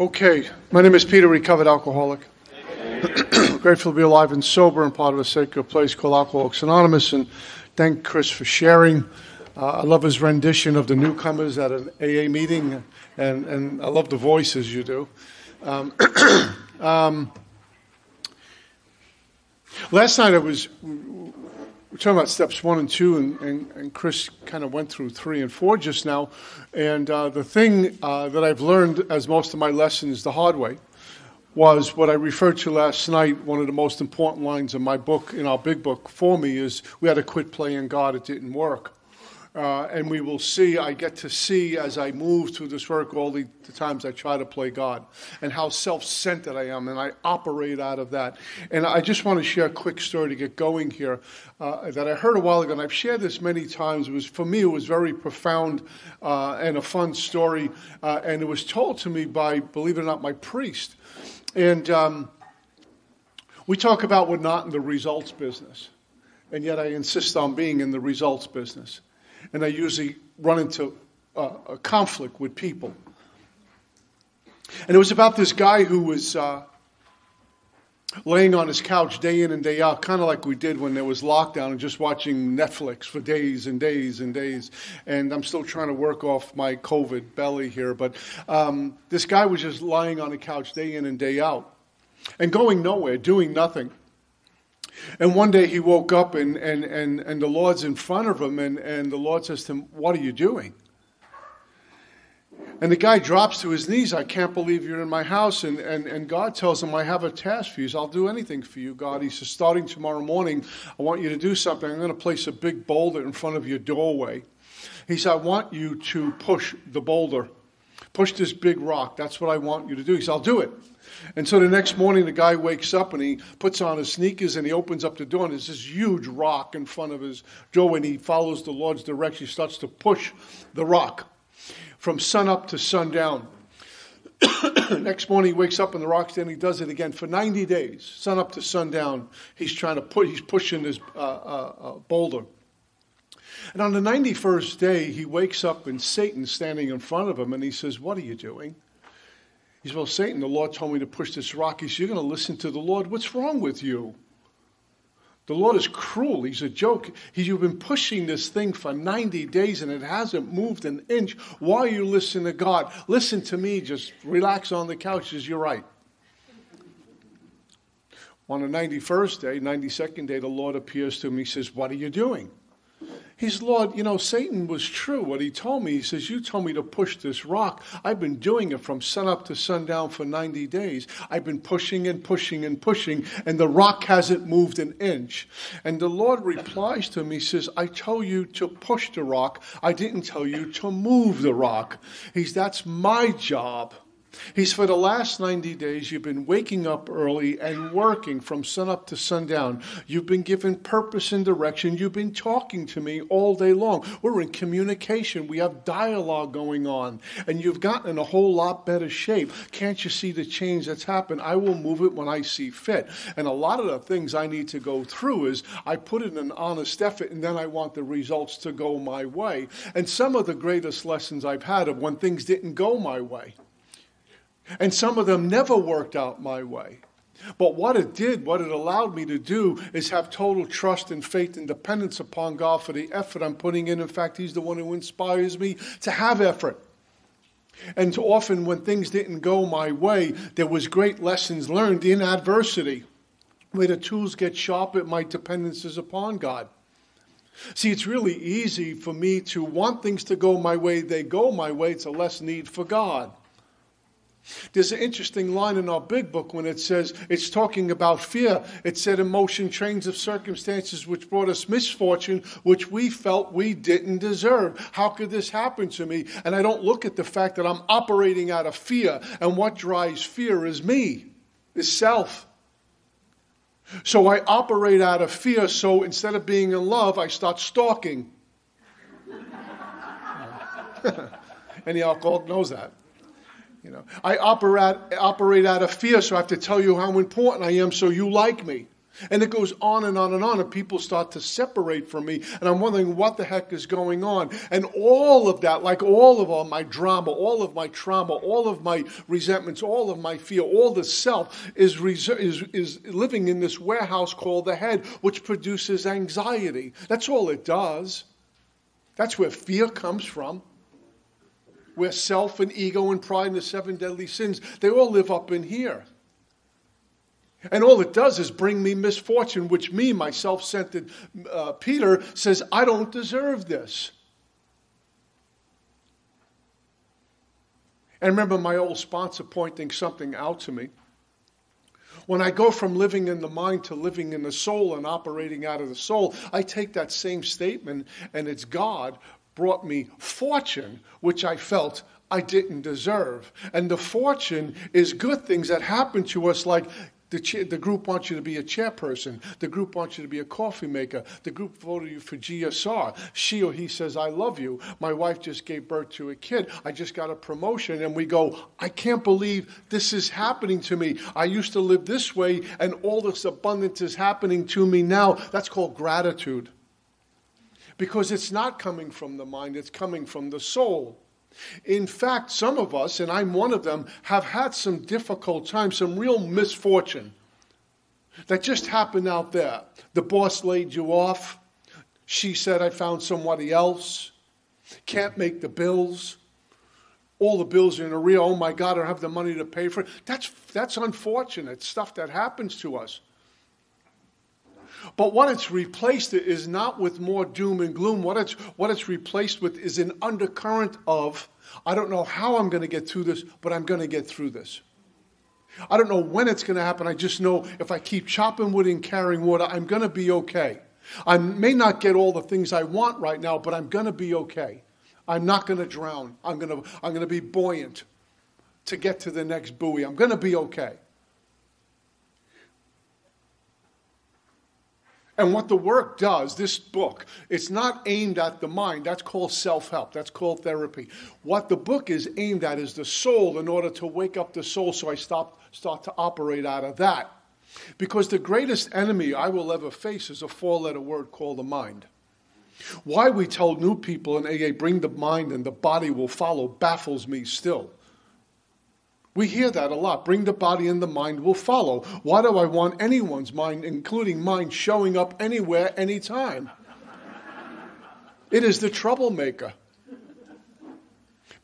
Okay, my name is Peter, recovered alcoholic. Grateful to be alive and sober and part of a sacred place called Alcoholics Anonymous. And thank Chris for sharing. Uh, I love his rendition of the newcomers at an AA meeting, and, and I love the voices you do. Um, um, last night I was we're talking about steps one and two, and, and, and Chris kind of went through three and four just now. And uh, the thing uh, that I've learned, as most of my lessons the hard way, was what I referred to last night. One of the most important lines in my book, in our big book, for me is we had to quit playing God, it didn't work. Uh, and we will see, I get to see as I move through this work all the, the times I try to play God and how self centered I am, and I operate out of that. And I just want to share a quick story to get going here uh, that I heard a while ago, and I've shared this many times. It was, for me, it was very profound uh, and a fun story, uh, and it was told to me by, believe it or not, my priest. And um, we talk about we're not in the results business, and yet I insist on being in the results business and I usually run into uh, a conflict with people. And it was about this guy who was uh, laying on his couch day in and day out, kind of like we did when there was lockdown and just watching Netflix for days and days and days. And I'm still trying to work off my COVID belly here, but um, this guy was just lying on the couch day in and day out and going nowhere, doing nothing. And one day he woke up and, and, and, and the Lord's in front of him, and, and the Lord says to him, What are you doing? And the guy drops to his knees. I can't believe you're in my house. And, and, and God tells him, I have a task for you. I'll do anything for you, God. He says, starting tomorrow morning, I want you to do something. I'm going to place a big boulder in front of your doorway. He said, I want you to push the boulder. Push this big rock. That's what I want you to do. He said, I'll do it. And so the next morning, the guy wakes up and he puts on his sneakers and he opens up the door, and there's this huge rock in front of his door. And he follows the Lord's direction. He starts to push the rock from sun up to sundown. next morning, he wakes up and the rock's there, and he does it again for 90 days, sun up to sundown. He's trying to put, he's pushing his uh, uh, uh, boulder. And on the 91st day, he wakes up and Satan's standing in front of him, and he says, What are you doing? He says, Well, Satan, the Lord told me to push this rock. He says, You're going to listen to the Lord. What's wrong with you? The Lord is cruel. He's a joke. He's, you've been pushing this thing for 90 days and it hasn't moved an inch. Why are you listening to God? Listen to me. Just relax on the couch. Says, You're right. On the 91st day, 92nd day, the Lord appears to him. He says, What are you doing? He's, Lord, you know, Satan was true. What he told me, he says, You told me to push this rock. I've been doing it from sunup to sundown for 90 days. I've been pushing and pushing and pushing, and the rock hasn't moved an inch. And the Lord replies to him, He says, I told you to push the rock. I didn't tell you to move the rock. He's, That's my job. He's for the last 90 days, you've been waking up early and working from sunup to sundown. You've been given purpose and direction. You've been talking to me all day long. We're in communication. We have dialogue going on. And you've gotten in a whole lot better shape. Can't you see the change that's happened? I will move it when I see fit. And a lot of the things I need to go through is I put in an honest effort and then I want the results to go my way. And some of the greatest lessons I've had of when things didn't go my way. And some of them never worked out my way. But what it did, what it allowed me to do, is have total trust and faith and dependence upon God for the effort I'm putting in. In fact, He's the one who inspires me to have effort. And often, when things didn't go my way, there was great lessons learned in adversity, where the tools get sharpened. My dependence is upon God. See, it's really easy for me to want things to go my way. They go my way. It's a less need for God. There's an interesting line in our big book when it says it's talking about fear. It said emotion trains of circumstances which brought us misfortune, which we felt we didn't deserve. How could this happen to me? And I don't look at the fact that I'm operating out of fear, and what drives fear is me, is self. So I operate out of fear, so instead of being in love, I start stalking. Any alcoholic knows that. You know, I operate, operate out of fear, so I have to tell you how important I am so you like me. And it goes on and on and on, and people start to separate from me, and I'm wondering what the heck is going on. And all of that, like all of all my drama, all of my trauma, all of my resentments, all of my fear, all the self is, is, is living in this warehouse called the head, which produces anxiety. That's all it does. That's where fear comes from. Where self and ego and pride and the seven deadly sins, they all live up in here. And all it does is bring me misfortune, which me, my self centered uh, Peter, says, I don't deserve this. And remember my old sponsor pointing something out to me. When I go from living in the mind to living in the soul and operating out of the soul, I take that same statement and it's God brought me fortune, which I felt I didn't deserve. And the fortune is good things that happen to us, like the, the, group wants you to be a chairperson. The group wants you to be a coffee maker. The group voted you for GSR. She or he says, I love you. My wife just gave birth to a kid. I just got a promotion. And we go, I can't believe this is happening to me. I used to live this way, and all this abundance is happening to me now. That's called gratitude. Because it's not coming from the mind, it's coming from the soul. In fact, some of us, and I'm one of them, have had some difficult times, some real misfortune that just happened out there. The boss laid you off. She said, I found somebody else. Can't make the bills. All the bills are in arrear. Oh my God, I don't have the money to pay for it. That's, that's unfortunate stuff that happens to us. But what it's replaced is not with more doom and gloom. What it's, what it's replaced with is an undercurrent of, I don't know how I'm going to get through this, but I'm going to get through this. I don't know when it's going to happen. I just know if I keep chopping wood and carrying water, I'm going to be okay. I may not get all the things I want right now, but I'm going to be okay. I'm not going to drown. I'm going to, I'm going to be buoyant to get to the next buoy. I'm going to be okay. And what the work does, this book, it's not aimed at the mind. That's called self help. That's called therapy. What the book is aimed at is the soul in order to wake up the soul so I stop, start to operate out of that. Because the greatest enemy I will ever face is a four letter word called the mind. Why we tell new people in AA, bring the mind and the body will follow, baffles me still. We hear that a lot. Bring the body and the mind will follow. Why do I want anyone's mind, including mine, showing up anywhere, anytime? It is the troublemaker.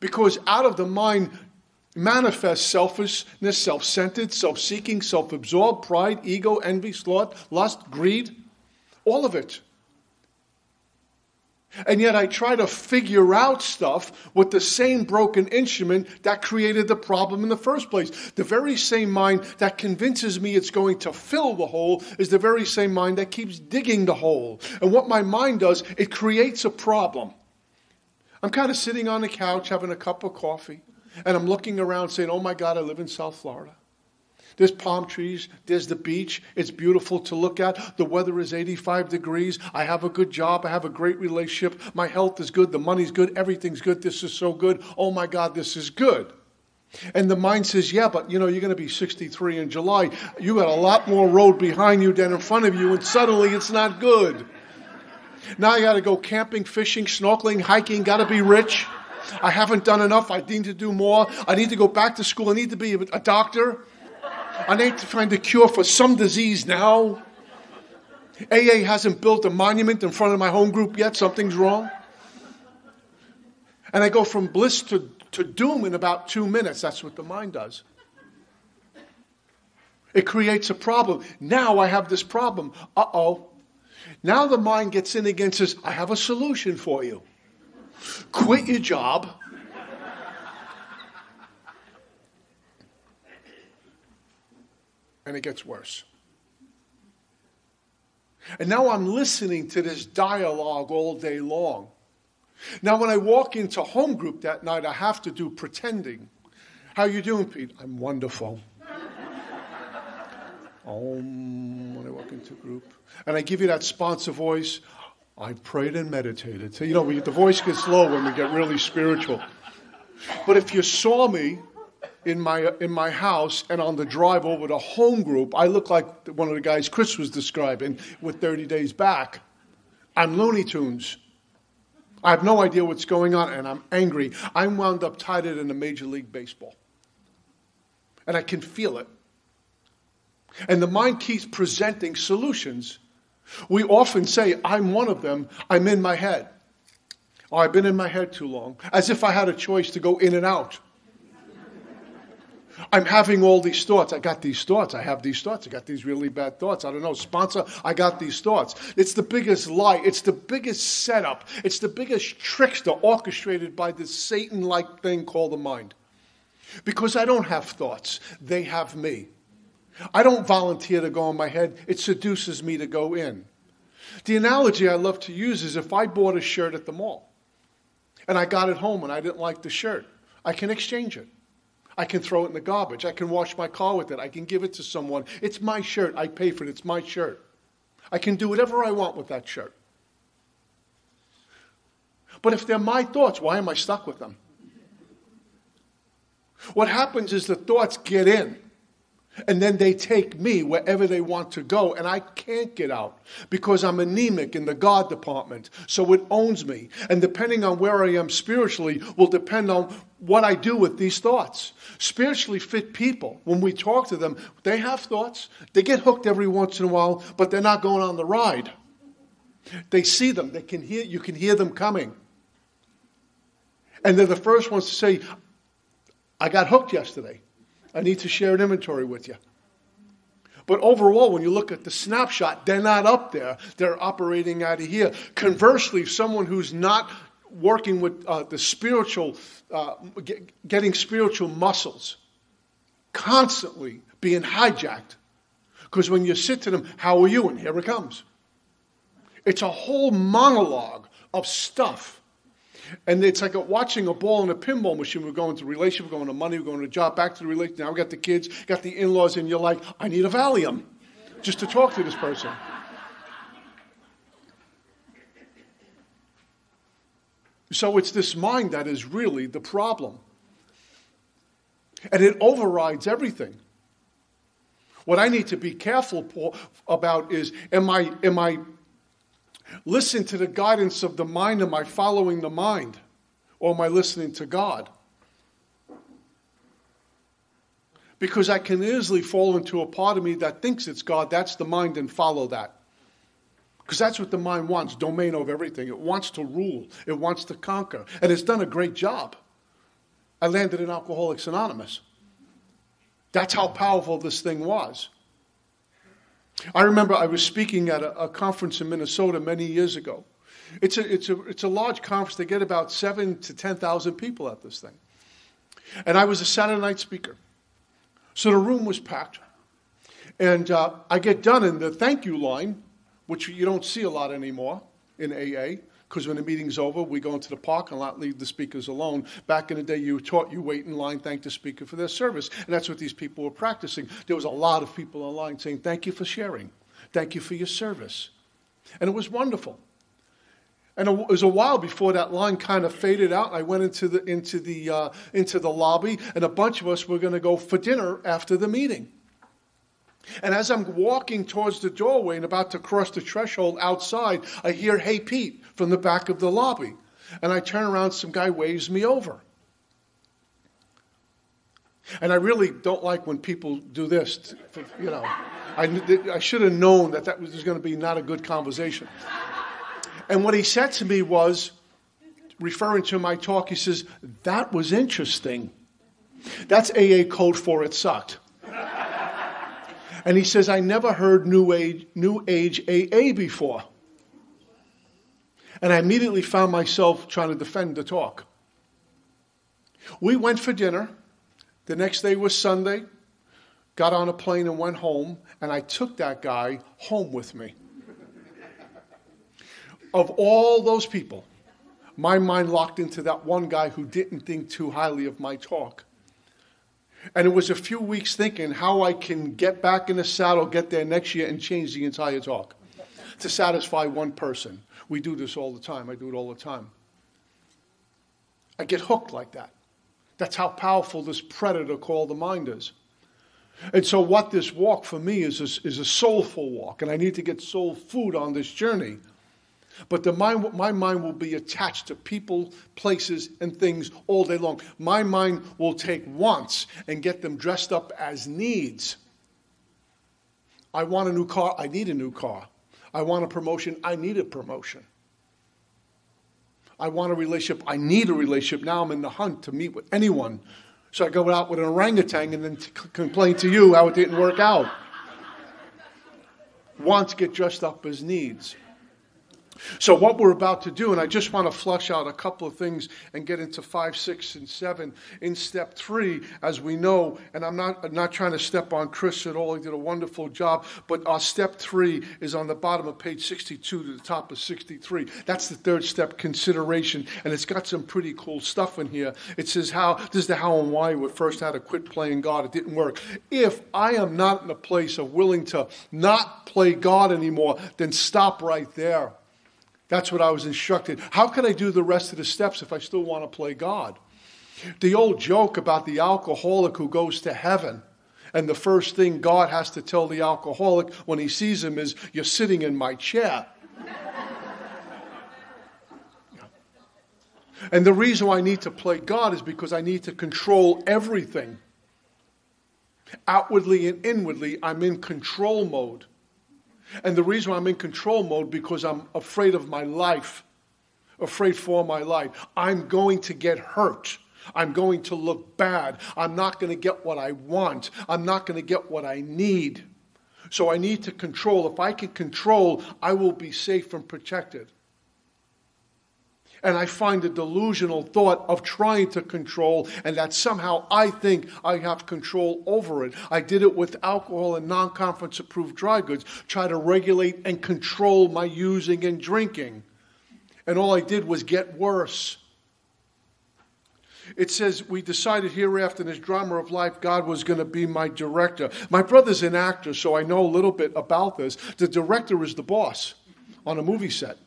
Because out of the mind manifests selfishness, self centered, self seeking, self absorbed, pride, ego, envy, sloth, lust, greed, all of it. And yet I try to figure out stuff with the same broken instrument that created the problem in the first place. The very same mind that convinces me it's going to fill the hole is the very same mind that keeps digging the hole. And what my mind does, it creates a problem. I'm kind of sitting on the couch having a cup of coffee, and I'm looking around saying, Oh my God, I live in South Florida. There's palm trees. There's the beach. It's beautiful to look at. The weather is 85 degrees. I have a good job. I have a great relationship. My health is good. The money's good. Everything's good. This is so good. Oh my God, this is good. And the mind says, yeah, but you know, you're going to be 63 in July. You got a lot more road behind you than in front of you, and suddenly it's not good. Now I got to go camping, fishing, snorkeling, hiking, got to be rich. I haven't done enough. I need to do more. I need to go back to school. I need to be a doctor. I need to find a cure for some disease now. AA hasn't built a monument in front of my home group yet. Something's wrong. And I go from bliss to, to doom in about two minutes. That's what the mind does. It creates a problem. Now I have this problem. Uh oh. Now the mind gets in again and says, I have a solution for you. Quit your job and it gets worse. And now I'm listening to this dialogue all day long. Now, when I walk into home group that night, I have to do pretending. How you doing, Pete? I'm wonderful. Om, when I walk into group. And I give you that sponsor voice. I prayed and meditated. So, you know, we, the voice gets low when we get really spiritual. But if you saw me in my, in my house and on the drive over to home group, I look like one of the guys Chris was describing with 30 Days Back. I'm Looney Tunes. I have no idea what's going on, and I'm angry. I'm wound up tighter in a Major League Baseball. And I can feel it. And the mind keeps presenting solutions. We often say, I'm one of them, I'm in my head. Oh, I've been in my head too long, as if I had a choice to go in and out. I'm having all these thoughts. I got these thoughts. I have these thoughts. I got these really bad thoughts. I don't know. Sponsor, I got these thoughts. It's the biggest lie. It's the biggest setup. It's the biggest trickster orchestrated by this Satan like thing called the mind. Because I don't have thoughts, they have me. I don't volunteer to go in my head, it seduces me to go in. The analogy I love to use is if I bought a shirt at the mall and I got it home and I didn't like the shirt, I can exchange it. I can throw it in the garbage. I can wash my car with it. I can give it to someone. It's my shirt. I pay for it. It's my shirt. I can do whatever I want with that shirt. But if they're my thoughts, why am I stuck with them? What happens is the thoughts get in. And then they take me wherever they want to go, and I can't get out because I'm anemic in the God department. So it owns me. And depending on where I am spiritually, will depend on what I do with these thoughts. Spiritually fit people, when we talk to them, they have thoughts. They get hooked every once in a while, but they're not going on the ride. They see them, they can hear, you can hear them coming. And they're the first ones to say, I got hooked yesterday. I need to share an inventory with you. But overall, when you look at the snapshot, they're not up there. They're operating out of here. Conversely, someone who's not working with uh, the spiritual, uh, get, getting spiritual muscles, constantly being hijacked. Because when you sit to them, how are you? And here it comes. It's a whole monologue of stuff and it's like a, watching a ball in a pinball machine. We're going to relationship, we're going to money, we're going to a job, back to the relationship. Now we got the kids, got the in laws, and you're like, I need a Valium just to talk to this person. So it's this mind that is really the problem. And it overrides everything. What I need to be careful about is am I, am I listen to the guidance of the mind? Am I following the mind? Or am I listening to God? Because I can easily fall into a part of me that thinks it's God, that's the mind, and follow that. Because that's what the mind wants domain of everything. It wants to rule, it wants to conquer. And it's done a great job. I landed in Alcoholics Anonymous. That's how powerful this thing was. I remember I was speaking at a, a conference in Minnesota many years ago. It's a, it's, a, it's a large conference. They get about seven to 10,000 people at this thing. And I was a Saturday night speaker. So the room was packed. And uh, I get done in the thank you line, which you don't see a lot anymore in AA because when the meeting's over, we go into the parking lot, leave the speakers alone. Back in the day, you taught you wait in line, thank the speaker for their service. And that's what these people were practicing. There was a lot of people in line saying, Thank you for sharing. Thank you for your service. And it was wonderful. And it was a while before that line kind of faded out. I went into the, into the, uh, into the lobby, and a bunch of us were going to go for dinner after the meeting. And as I'm walking towards the doorway and about to cross the threshold outside, I hear, Hey, Pete, from the back of the lobby. And I turn around, some guy waves me over. And I really don't like when people do this. You know, I, I should have known that that was going to be not a good conversation. And what he said to me was, referring to my talk, he says, That was interesting. That's AA code for it sucked. And he says, I never heard New Age, New Age AA before. And I immediately found myself trying to defend the talk. We went for dinner. The next day was Sunday. Got on a plane and went home. And I took that guy home with me. of all those people, my mind locked into that one guy who didn't think too highly of my talk. And it was a few weeks thinking how I can get back in the saddle, get there next year, and change the entire talk to satisfy one person. We do this all the time. I do it all the time. I get hooked like that. That's how powerful this predator called the mind is. And so, what this walk for me is is a soulful walk, and I need to get soul food on this journey. But the mind, my mind will be attached to people, places, and things all day long. My mind will take wants and get them dressed up as needs. I want a new car, I need a new car. I want a promotion, I need a promotion. I want a relationship, I need a relationship. Now I'm in the hunt to meet with anyone. So I go out with an orangutan and then t- complain to you how it didn't work out. Wants get dressed up as needs. So, what we're about to do, and I just want to flush out a couple of things and get into five, six, and seven. In step three, as we know, and I'm not, I'm not trying to step on Chris at all, he did a wonderful job, but our step three is on the bottom of page 62 to the top of 63. That's the third step consideration, and it's got some pretty cool stuff in here. It says how, this is the how and why we first had to quit playing God. It didn't work. If I am not in a place of willing to not play God anymore, then stop right there. That's what I was instructed. How can I do the rest of the steps if I still want to play God? The old joke about the alcoholic who goes to heaven. And the first thing God has to tell the alcoholic when he sees him is, You're sitting in my chair. and the reason why I need to play God is because I need to control everything. Outwardly and inwardly, I'm in control mode. And the reason I'm in control mode because I'm afraid of my life, afraid for my life. I'm going to get hurt. I'm going to look bad. I'm not going to get what I want. I'm not going to get what I need. So I need to control. If I can control, I will be safe and protected. And I find the delusional thought of trying to control, and that somehow I think I have control over it. I did it with alcohol and non conference approved dry goods, try to regulate and control my using and drinking. And all I did was get worse. It says, We decided hereafter in this drama of life, God was going to be my director. My brother's an actor, so I know a little bit about this. The director is the boss on a movie set.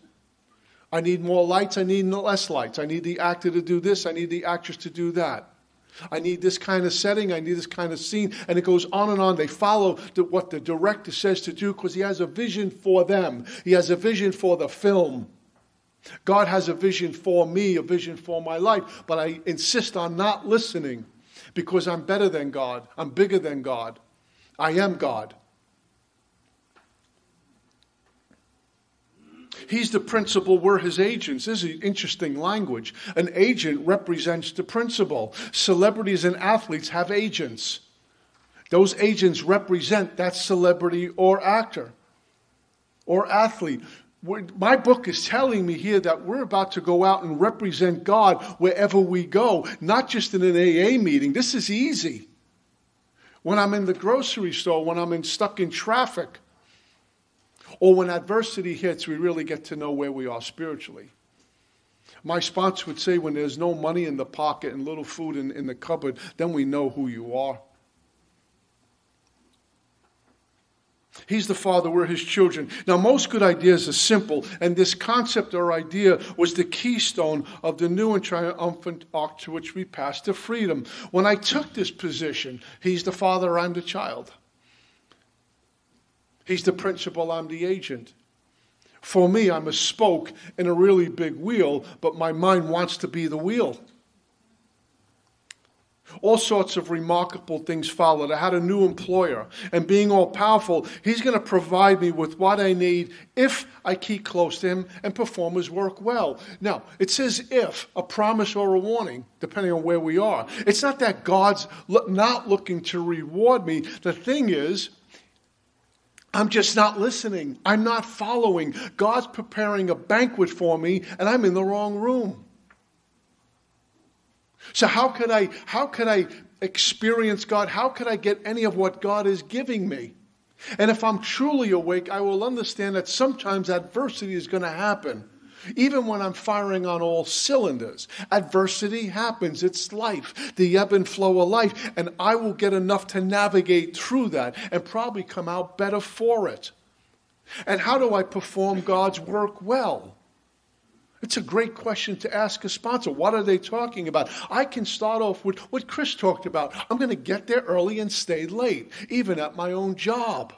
I need more lights, I need less lights. I need the actor to do this, I need the actress to do that. I need this kind of setting, I need this kind of scene, and it goes on and on. They follow the, what the director says to do because he has a vision for them, he has a vision for the film. God has a vision for me, a vision for my life, but I insist on not listening because I'm better than God, I'm bigger than God, I am God. He's the principal, we're his agents. This is interesting language. An agent represents the principal. Celebrities and athletes have agents. Those agents represent that celebrity or actor or athlete. My book is telling me here that we're about to go out and represent God wherever we go, not just in an AA meeting. This is easy. When I'm in the grocery store, when I'm in, stuck in traffic, or when adversity hits, we really get to know where we are spiritually. My sponsor would say, when there's no money in the pocket and little food in, in the cupboard, then we know who you are. He's the Father, we're His children. Now, most good ideas are simple, and this concept or idea was the keystone of the new and triumphant arc to which we passed to freedom. When I took this position, He's the Father, I'm the child. He's the principal, I'm the agent. For me, I'm a spoke in a really big wheel, but my mind wants to be the wheel. All sorts of remarkable things followed. I had a new employer, and being all powerful, he's going to provide me with what I need if I keep close to him and perform his work well. Now, it says if, a promise or a warning, depending on where we are. It's not that God's not looking to reward me. The thing is, I'm just not listening. I'm not following. God's preparing a banquet for me, and I'm in the wrong room. So how could I how could I experience God? How could I get any of what God is giving me? And if I'm truly awake, I will understand that sometimes adversity is going to happen. Even when I'm firing on all cylinders, adversity happens. It's life, the ebb and flow of life. And I will get enough to navigate through that and probably come out better for it. And how do I perform God's work well? It's a great question to ask a sponsor. What are they talking about? I can start off with what Chris talked about. I'm going to get there early and stay late, even at my own job.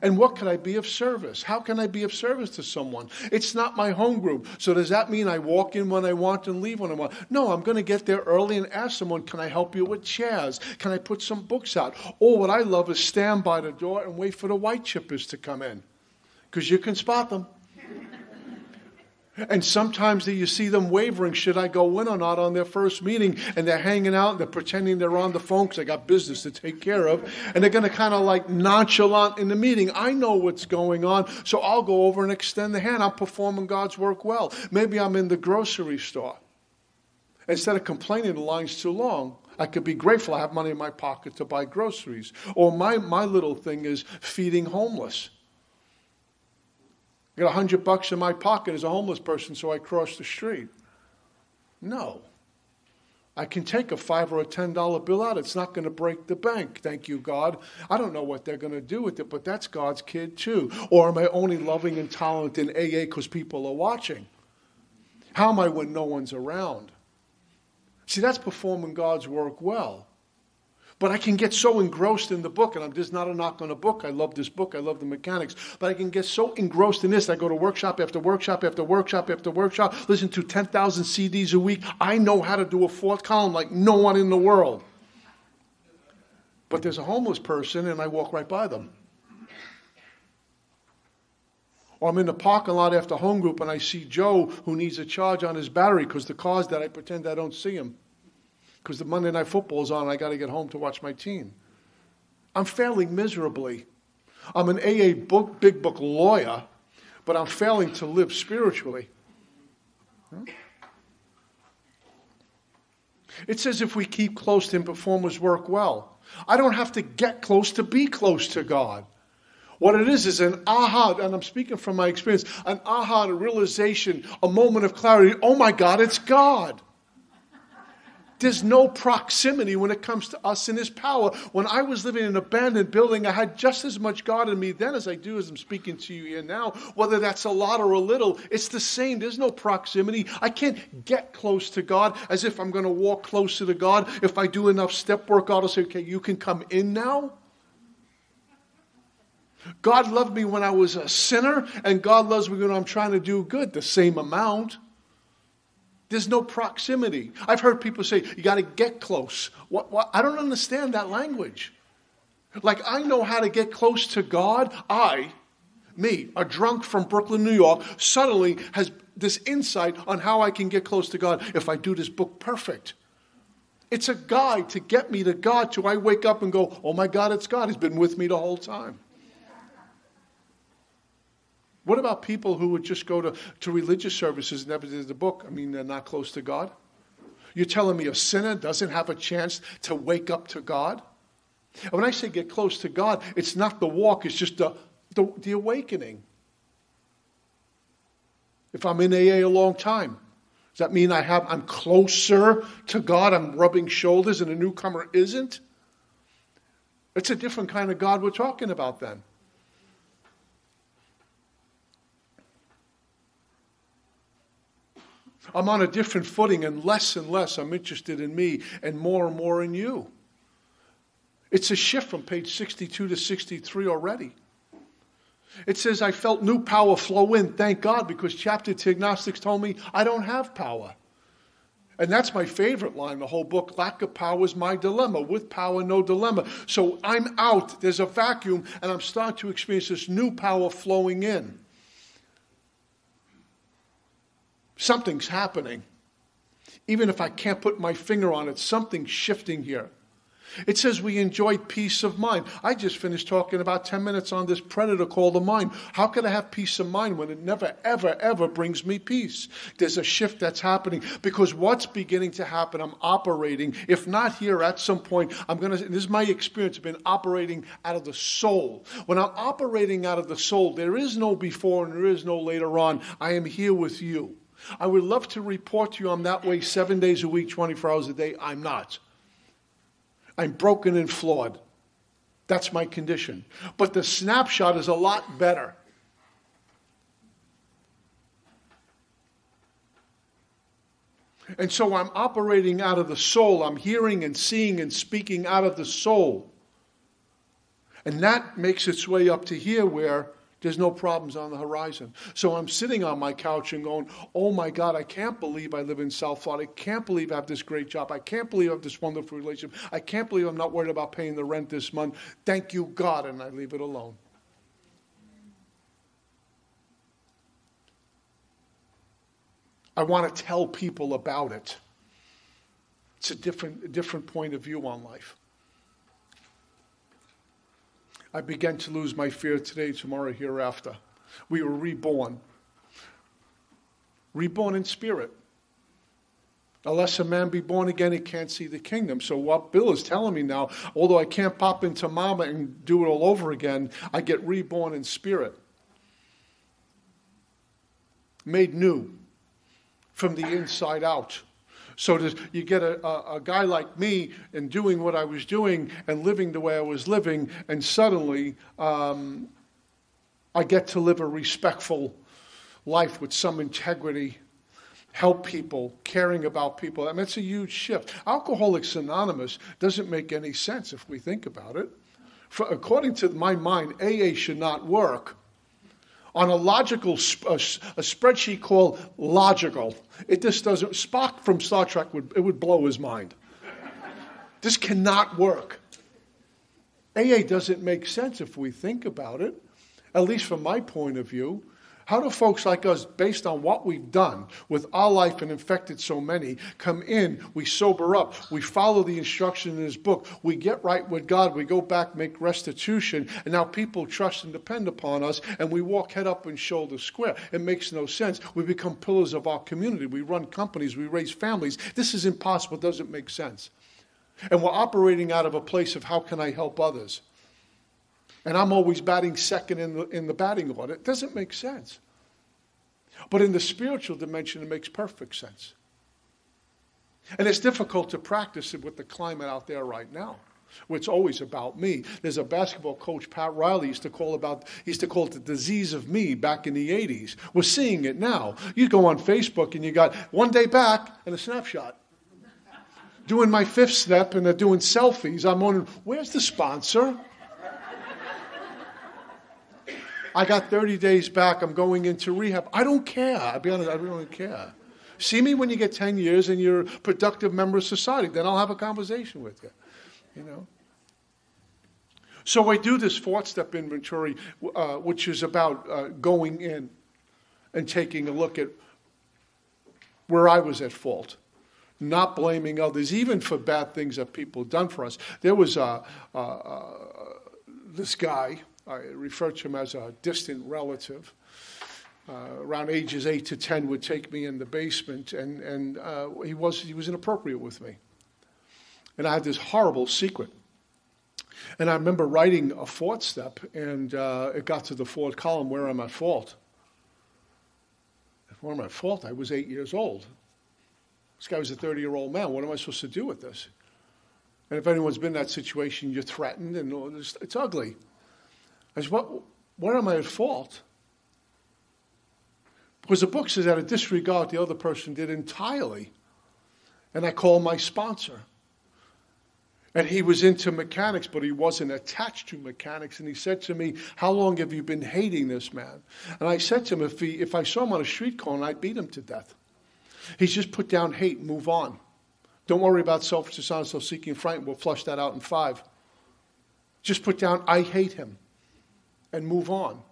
And what can I be of service? How can I be of service to someone? It's not my home group. So does that mean I walk in when I want and leave when I want? No, I'm going to get there early and ask someone, can I help you with chairs? Can I put some books out? Or what I love is stand by the door and wait for the white chippers to come in. Because you can spot them. And sometimes you see them wavering, should I go in or not on their first meeting? And they're hanging out and they're pretending they're on the phone because they got business to take care of. And they're going to kind of like nonchalant in the meeting. I know what's going on, so I'll go over and extend the hand. I'm performing God's work well. Maybe I'm in the grocery store. Instead of complaining the line's too long, I could be grateful I have money in my pocket to buy groceries. Or my, my little thing is feeding homeless. I got a hundred bucks in my pocket as a homeless person, so I cross the street. No. I can take a five or a ten dollar bill out. It's not going to break the bank. Thank you, God. I don't know what they're going to do with it, but that's God's kid too. Or am I only loving and tolerant in AA because people are watching? How am I when no one's around? See, that's performing God's work well. But I can get so engrossed in the book, and I'm just not a knock on a book. I love this book. I love the mechanics. But I can get so engrossed in this. I go to workshop after workshop after workshop after workshop, listen to 10,000 CDs a week. I know how to do a fourth column like no one in the world. But there's a homeless person, and I walk right by them. Or I'm in the parking lot after home group and I see Joe who needs a charge on his battery because the car's that I pretend I don't see him because the Monday Night Football is on and I got to get home to watch my team. I'm failing miserably. I'm an AA book, big book lawyer, but I'm failing to live spiritually. It says if we keep close to Him, performers work well. I don't have to get close to be close to God. What it is is an aha, and I'm speaking from my experience, an aha, a realization, a moment of clarity. Oh my God, it's God. There's no proximity when it comes to us in His power. When I was living in an abandoned building, I had just as much God in me then as I do as I'm speaking to you here now. Whether that's a lot or a little, it's the same. There's no proximity. I can't get close to God as if I'm going to walk closer to God. If I do enough step work, God will say, okay, you can come in now. God loved me when I was a sinner, and God loves me when I'm trying to do good, the same amount. There's no proximity. I've heard people say, you got to get close. What, what? I don't understand that language. Like, I know how to get close to God. I, me, a drunk from Brooklyn, New York, suddenly has this insight on how I can get close to God if I do this book perfect. It's a guide to get me to God till I wake up and go, oh my God, it's God. He's been with me the whole time. What about people who would just go to, to religious services and never did the book? I mean, they're not close to God. You're telling me a sinner doesn't have a chance to wake up to God? And when I say get close to God, it's not the walk, it's just the, the, the awakening. If I'm in AA a long time, does that mean I have I'm closer to God? I'm rubbing shoulders and a newcomer isn't? It's a different kind of God we're talking about then. I'm on a different footing, and less and less I'm interested in me and more and more in you. It's a shift from page 62 to 63 already. It says, I felt new power flow in. Thank God, because chapter two agnostics told me I don't have power. And that's my favorite line, the whole book. Lack of power is my dilemma. With power, no dilemma. So I'm out. There's a vacuum, and I'm starting to experience this new power flowing in. Something's happening. Even if I can't put my finger on it, something's shifting here. It says we enjoy peace of mind. I just finished talking about 10 minutes on this predator called the mind. How can I have peace of mind when it never, ever, ever brings me peace? There's a shift that's happening because what's beginning to happen, I'm operating, if not here at some point, I'm going to, this is my experience, I've been operating out of the soul. When I'm operating out of the soul, there is no before and there is no later on. I am here with you. I would love to report to you I'm that way seven days a week, 24 hours a day. I'm not. I'm broken and flawed. That's my condition. But the snapshot is a lot better. And so I'm operating out of the soul. I'm hearing and seeing and speaking out of the soul. And that makes its way up to here where there's no problems on the horizon. So I'm sitting on my couch and going, Oh my God, I can't believe I live in South Florida. I can't believe I have this great job. I can't believe I have this wonderful relationship. I can't believe I'm not worried about paying the rent this month. Thank you, God. And I leave it alone. I want to tell people about it. It's a different, different point of view on life. I began to lose my fear today, tomorrow, hereafter. We were reborn. Reborn in spirit. Unless a man be born again, he can't see the kingdom. So, what Bill is telling me now, although I can't pop into mama and do it all over again, I get reborn in spirit. Made new from the inside out. So to, you get a, a, a, guy like me and doing what I was doing and living the way I was living, and suddenly um, I get to live a respectful life with some integrity, help people, caring about people. I mean, it's a huge shift. Alcoholics Anonymous doesn't make any sense if we think about it. For, according to my mind, AA should not work on a logical a, a spreadsheet called logical. It just doesn't. Spock from Star Trek would it would blow his mind. this cannot work. AA doesn't make sense if we think about it, at least from my point of view. How do folks like us, based on what we've done with our life and infected so many, come in, we sober up, we follow the instruction in his book, we get right with God, we go back, make restitution, and now people trust and depend upon us, and we walk head up and shoulder square. It makes no sense. We become pillars of our community. We run companies, we raise families. This is impossible, it doesn't make sense. And we're operating out of a place of how can I help others? And I'm always batting second in the, in the batting order. It doesn't make sense. But in the spiritual dimension, it makes perfect sense. And it's difficult to practice it with the climate out there right now. Where it's always about me. There's a basketball coach, Pat Riley, used to call about used to call it the disease of me back in the 80s. We're seeing it now. You go on Facebook and you got one day back and a snapshot. Doing my fifth step and they're doing selfies. I'm wondering, where's the sponsor? I got 30 days back. I'm going into rehab. I don't care. I'll be honest, I really don't care. See me when you get 10 years and you're a productive member of society. Then I'll have a conversation with you. You know? So I do this fourth step inventory, uh, which is about uh, going in and taking a look at where I was at fault, not blaming others, even for bad things that people have done for us. There was uh, this guy I refer to him as a distant relative. Uh, around ages eight to ten, would take me in the basement, and and uh, he was he was inappropriate with me. And I had this horrible secret. And I remember writing a fourth step, and uh, it got to the fourth column where I'm at fault. Where am I at fault? I was eight years old. This guy was a 30 year old man. What am I supposed to do with this? And if anyone's been in that situation, you're threatened, and it's, it's ugly. I said, what, where am I at fault? Because the book says that I disregard the other person did entirely. And I called my sponsor. And he was into mechanics, but he wasn't attached to mechanics. And he said to me, How long have you been hating this man? And I said to him, If, he, if I saw him on a street corner, I'd beat him to death. He's just put down hate and move on. Don't worry about selfish, dishonest, self seeking, frightened. We'll flush that out in five. Just put down, I hate him and move on.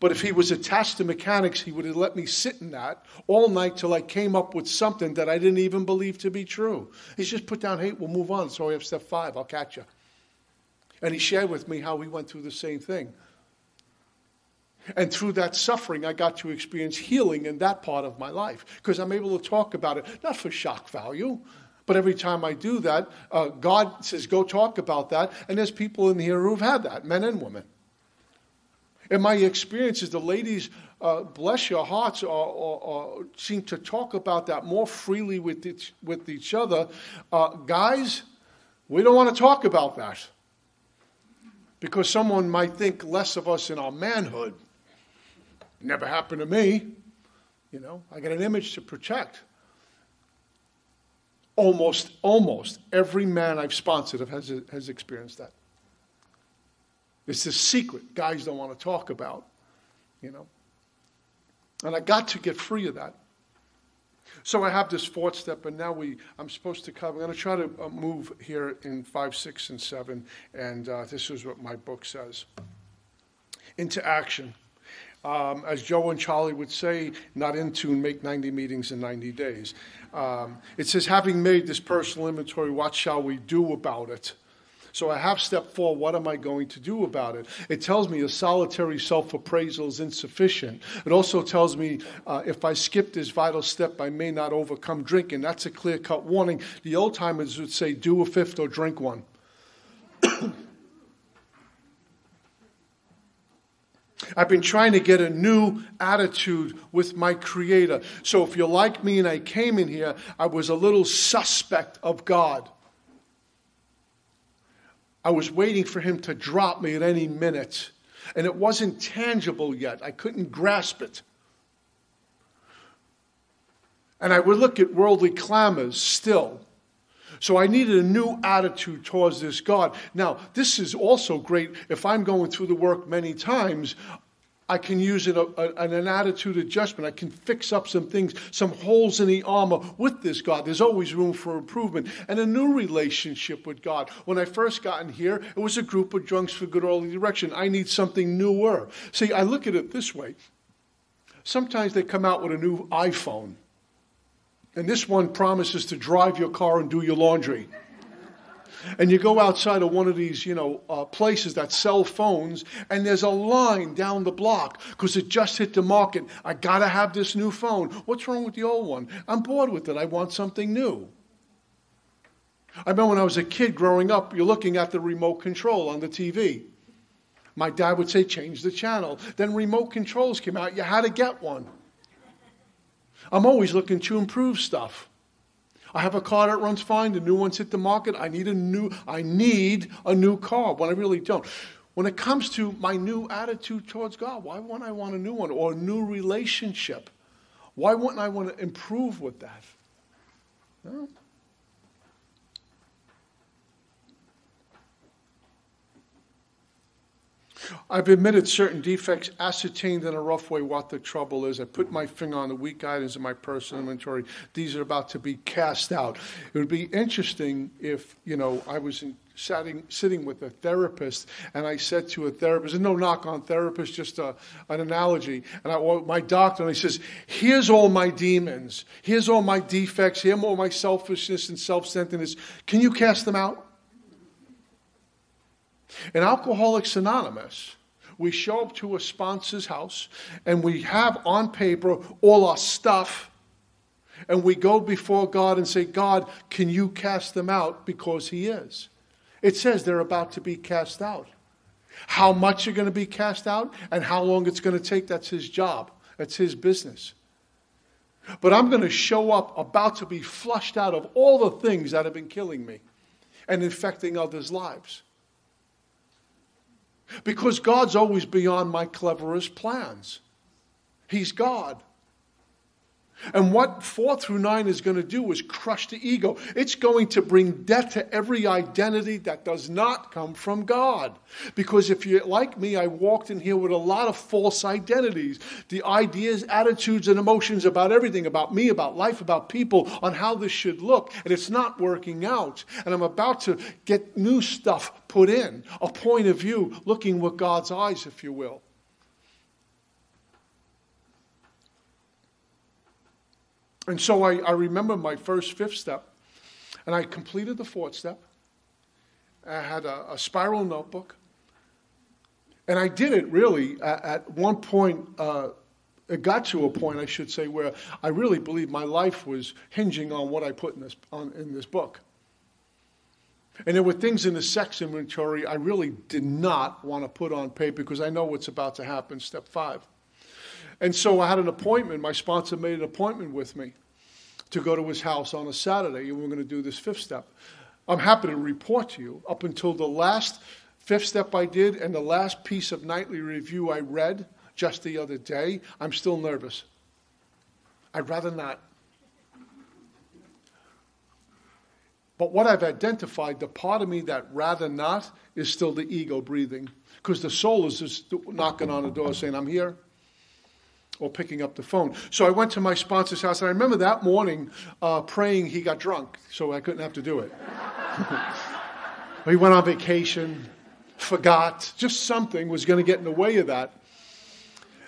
But if he was attached to mechanics, he would have let me sit in that all night till I came up with something that I didn't even believe to be true. He's just put down hate, we'll move on. So we have step five, I'll catch you. And he shared with me how we went through the same thing. And through that suffering, I got to experience healing in that part of my life because I'm able to talk about it, not for shock value, but every time I do that, uh, God says, go talk about that. And there's people in here who've had that, men and women. In my experiences, the ladies, uh, bless your hearts, are, are, are, seem to talk about that more freely with each, with each other. Uh, guys, we don't want to talk about that because someone might think less of us in our manhood. Never happened to me. You know, I got an image to protect. Almost, almost every man I've sponsored has, has experienced that. It's a secret guys don't want to talk about, you know. And I got to get free of that. So I have this fourth step, and now we, I'm supposed to cover. I'm going to try to uh, move here in five, six, and seven, and uh, this is what my book says. Into action. Um, as Joe and Charlie would say, not in tune, make 90 meetings in 90 days. Um, it says, having made this personal inventory, what shall we do about it? So I have step four. What am I going to do about it? It tells me a solitary self appraisal is insufficient. It also tells me uh, if I skip this vital step, I may not overcome drinking. That's a clear cut warning. The old timers would say, do a fifth or drink one. I've been trying to get a new attitude with my Creator. So if you're like me and I came in here, I was a little suspect of God. I was waiting for him to drop me at any minute. And it wasn't tangible yet. I couldn't grasp it. And I would look at worldly clamors still. So I needed a new attitude towards this God. Now, this is also great if I'm going through the work many times. I can use it an, an attitude adjustment. I can fix up some things, some holes in the armor with this God. There's always room for improvement and a new relationship with God. When I first got in here, it was a group of drunks for good early direction. I need something newer. See, I look at it this way. Sometimes they come out with a new iPhone, and this one promises to drive your car and do your laundry and you go outside of one of these, you know, uh, places that sell phones, and there's a line down the block because it just hit the market. I got to have this new phone. What's wrong with the old one? I'm bored with it. I want something new. I remember when I was a kid growing up, you're looking at the remote control on the TV. My dad would say, change the channel. Then remote controls came out. You had to get one. I'm always looking to improve stuff. I have a car that runs fine. The new one's hit the market. I need a new. I need a new car when I really don't. When it comes to my new attitude towards God, why wouldn't I want a new one or a new relationship? Why wouldn't I want to improve with that? No. I've admitted certain defects, ascertained in a rough way what the trouble is. I put my finger on the weak items in my personal inventory. These are about to be cast out. It would be interesting if, you know, I was in, sitting, sitting with a therapist and I said to a therapist, and no knock on therapist, just a, an analogy, and I, my doctor, and he says, here's all my demons. Here's all my defects. Here's all my selfishness and self-centeredness. Can you cast them out? In Alcoholics Anonymous, we show up to a sponsor's house and we have on paper all our stuff and we go before God and say, God, can you cast them out? Because He is. It says they're about to be cast out. How much are going to be cast out and how long it's going to take, that's His job. That's His business. But I'm going to show up about to be flushed out of all the things that have been killing me and infecting others' lives. Because God's always beyond my cleverest plans. He's God. And what 4 through 9 is going to do is crush the ego. It's going to bring death to every identity that does not come from God. Because if you're like me, I walked in here with a lot of false identities the ideas, attitudes, and emotions about everything about me, about life, about people, on how this should look. And it's not working out. And I'm about to get new stuff put in a point of view, looking with God's eyes, if you will. And so I, I remember my first fifth step, and I completed the fourth step. I had a, a spiral notebook, and I did it really at, at one point. Uh, it got to a point, I should say, where I really believe my life was hinging on what I put in this, on, in this book. And there were things in the sex inventory I really did not want to put on paper because I know what's about to happen, step five. And so I had an appointment. My sponsor made an appointment with me to go to his house on a Saturday, and we're going to do this fifth step. I'm happy to report to you, up until the last fifth step I did and the last piece of nightly review I read just the other day, I'm still nervous. I'd rather not. But what I've identified, the part of me that rather not, is still the ego breathing. Because the soul is just knocking on the door saying, I'm here, or picking up the phone. So I went to my sponsor's house, and I remember that morning uh, praying he got drunk, so I couldn't have to do it. he went on vacation, forgot, just something was going to get in the way of that.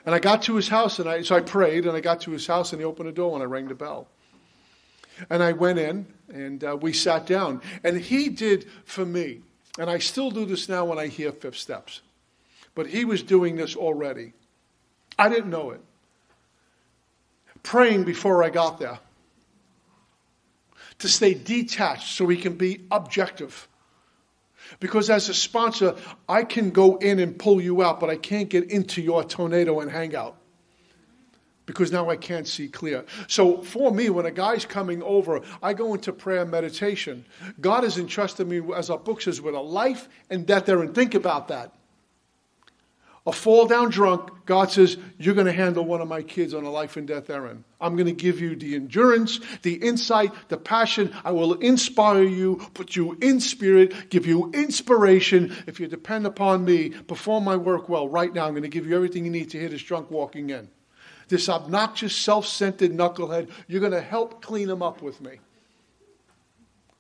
And I got to his house, and I, so I prayed, and I got to his house, and he opened the door, and I rang the bell. And I went in, and uh, we sat down. And he did for me, and I still do this now when I hear Fifth Steps, but he was doing this already. I didn't know it. Praying before I got there. To stay detached so we can be objective. Because as a sponsor, I can go in and pull you out, but I can't get into your tornado and hang out because now I can't see clear. So for me, when a guy's coming over, I go into prayer and meditation. God has entrusted me, as our book says, with a life and death there. And think about that. A fall down drunk, God says, You're going to handle one of my kids on a life and death errand. I'm going to give you the endurance, the insight, the passion. I will inspire you, put you in spirit, give you inspiration. If you depend upon me, perform my work well. Right now, I'm going to give you everything you need to hit this drunk walking in this obnoxious, self centered knucklehead, you're going to help clean him up with me.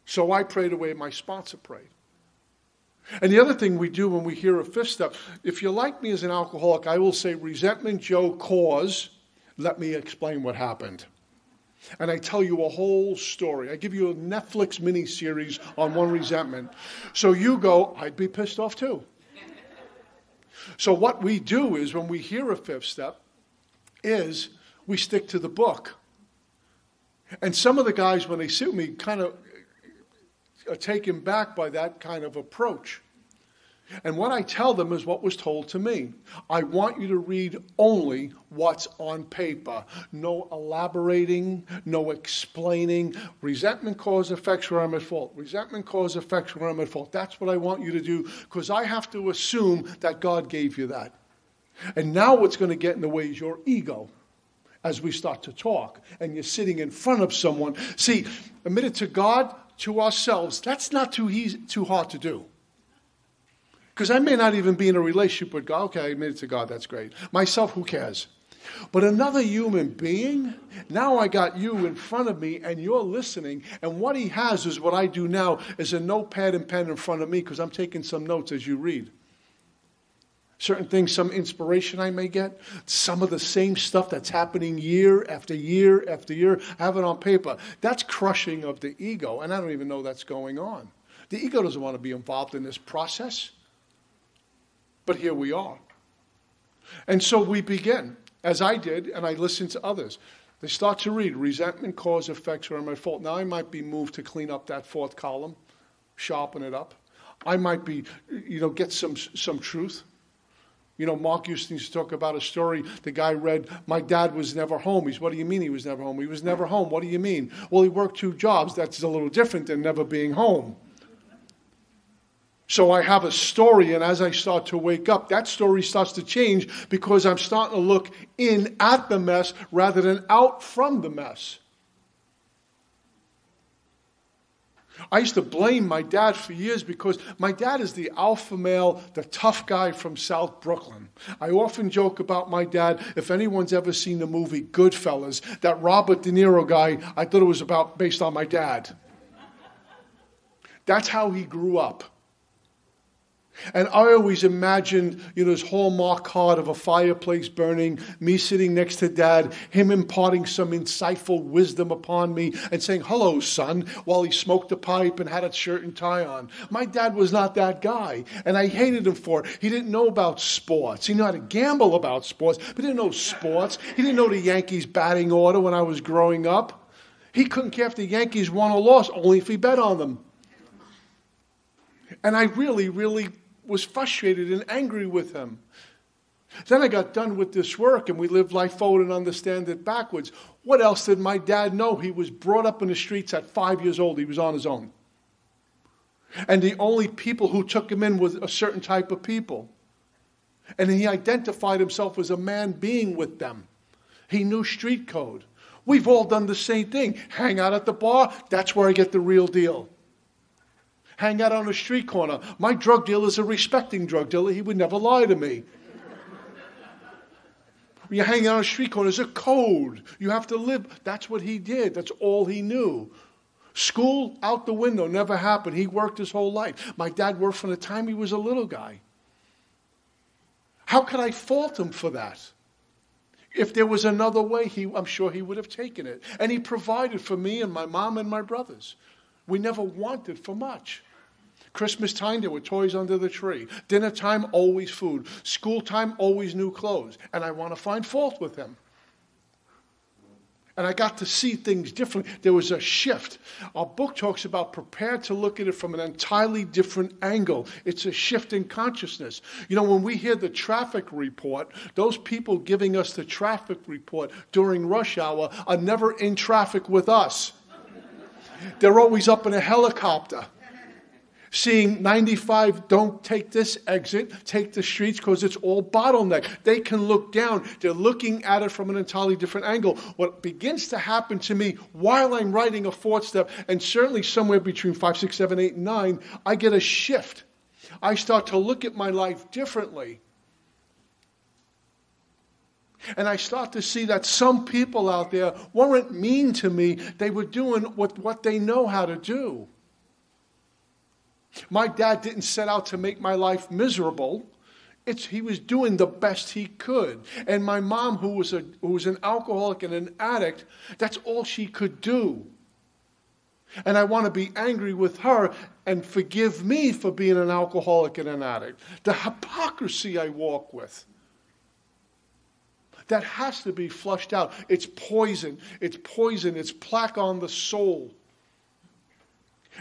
So I prayed the way my sponsor prayed. And the other thing we do when we hear a fifth step, if you're like me as an alcoholic, I will say, resentment, Joe, cause, let me explain what happened. And I tell you a whole story. I give you a Netflix miniseries on one resentment. So you go, I'd be pissed off too. So what we do is when we hear a fifth step, is we stick to the book. And some of the guys, when they sue me, kind of taken back by that kind of approach. And what I tell them is what was told to me. I want you to read only what's on paper. No elaborating, no explaining. Resentment cause effects where I'm at fault. Resentment cause effects where I'm at fault. That's what I want you to do because I have to assume that God gave you that. And now what's going to get in the way is your ego as we start to talk and you're sitting in front of someone. See, admit it to God, to ourselves, that's not too, easy, too hard to do. Because I may not even be in a relationship with God. Okay, I admit it to God, that's great. Myself, who cares? But another human being, now I got you in front of me and you're listening. And what he has is what I do now is a notepad and pen in front of me because I'm taking some notes as you read certain things, some inspiration I may get, some of the same stuff that's happening year after year after year, I have it on paper. That's crushing of the ego, and I don't even know that's going on. The ego doesn't want to be involved in this process, but here we are. And so we begin, as I did, and I listened to others. They start to read resentment, cause, effects, or I fault? Now I might be moved to clean up that fourth column, sharpen it up. I might be, you know, get some some truth. You know, Mark used to talk about a story. The guy read, My dad was never home. He's, What do you mean he was never home? He was never home. What do you mean? Well, he worked two jobs. That's a little different than never being home. So I have a story, and as I start to wake up, that story starts to change because I'm starting to look in at the mess rather than out from the mess. I used to blame my dad for years because my dad is the alpha male, the tough guy from South Brooklyn. I often joke about my dad. If anyone's ever seen the movie Goodfellas, that Robert De Niro guy, I thought it was about based on my dad. That's how he grew up. And I always imagined, you know, this hallmark card of a fireplace burning, me sitting next to dad, him imparting some insightful wisdom upon me and saying, hello, son, while he smoked a pipe and had a shirt and tie on. My dad was not that guy, and I hated him for it. He didn't know about sports. He knew how to gamble about sports, but he didn't know sports. He didn't know the Yankees batting order when I was growing up. He couldn't care if the Yankees won or lost, only if he bet on them. And I really, really was frustrated and angry with him. Then I got done with this work and we lived life forward and understand it backwards. What else did my dad know? He was brought up in the streets at five years old. He was on his own. And the only people who took him in was a certain type of people. And he identified himself as a man being with them. He knew street code. We've all done the same thing. Hang out at the bar, that's where I get the real deal. Hang out on a street corner. My drug dealer is a respecting drug dealer. He would never lie to me. When you're hanging on a street corner, there's a code. You have to live. That's what he did. That's all he knew. School out the window never happened. He worked his whole life. My dad worked from the time he was a little guy. How could I fault him for that? If there was another way, he, I'm sure he would have taken it. And he provided for me and my mom and my brothers. We never wanted for much. Christmas time, there were toys under the tree. Dinner time, always food. School time, always new clothes. And I want to find fault with him. And I got to see things differently. There was a shift. Our book talks about prepared to look at it from an entirely different angle. It's a shift in consciousness. You know, when we hear the traffic report, those people giving us the traffic report during rush hour are never in traffic with us. They're always up in a helicopter seeing 95 don't take this exit, take the streets because it's all bottleneck. They can look down. They're looking at it from an entirely different angle. What begins to happen to me while I'm writing a fourth step, and certainly somewhere between 5, 6, 7, 8, and 9, I get a shift. I start to look at my life differently. And I start to see that some people out there weren't mean to me. They were doing what, what they know how to do. My dad didn't set out to make my life miserable. It's, he was doing the best he could. And my mom, who was, a, who was an alcoholic and an addict, that's all she could do. And I want to be angry with her and forgive me for being an alcoholic and an addict. The hypocrisy I walk with. That has to be flushed out. It's poison. It's poison. It's plaque on the soul.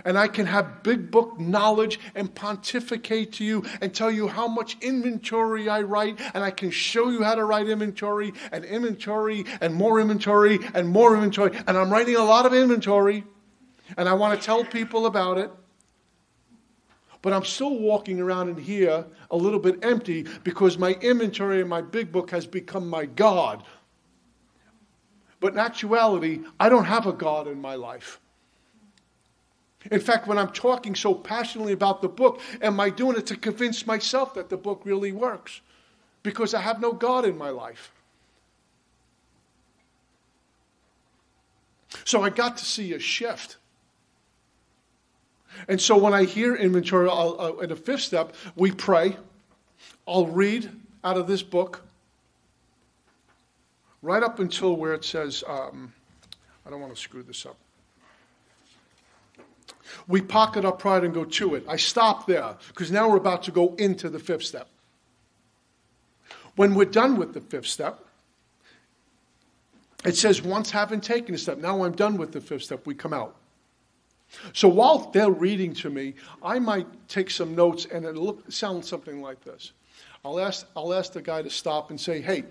And I can have big book knowledge and pontificate to you and tell you how much inventory I write, and I can show you how to write inventory and inventory and more inventory and more inventory. And I'm writing a lot of inventory, and I want to tell people about it. But I'm still walking around in here a little bit empty because my inventory and my big book has become my God. But in actuality, I don't have a God in my life. In fact, when I'm talking so passionately about the book, am I doing it to convince myself that the book really works? Because I have no God in my life. So I got to see a shift. And so when I hear inventory uh, in the fifth step, we pray. I'll read out of this book right up until where it says, um, I don't want to screw this up. We pocket our pride and go to it. I stop there because now we're about to go into the fifth step. When we're done with the fifth step, it says, once having taken a step, now I'm done with the fifth step, we come out. So while they're reading to me, I might take some notes and it'll look, sound something like this. I'll ask, I'll ask the guy to stop and say, hey,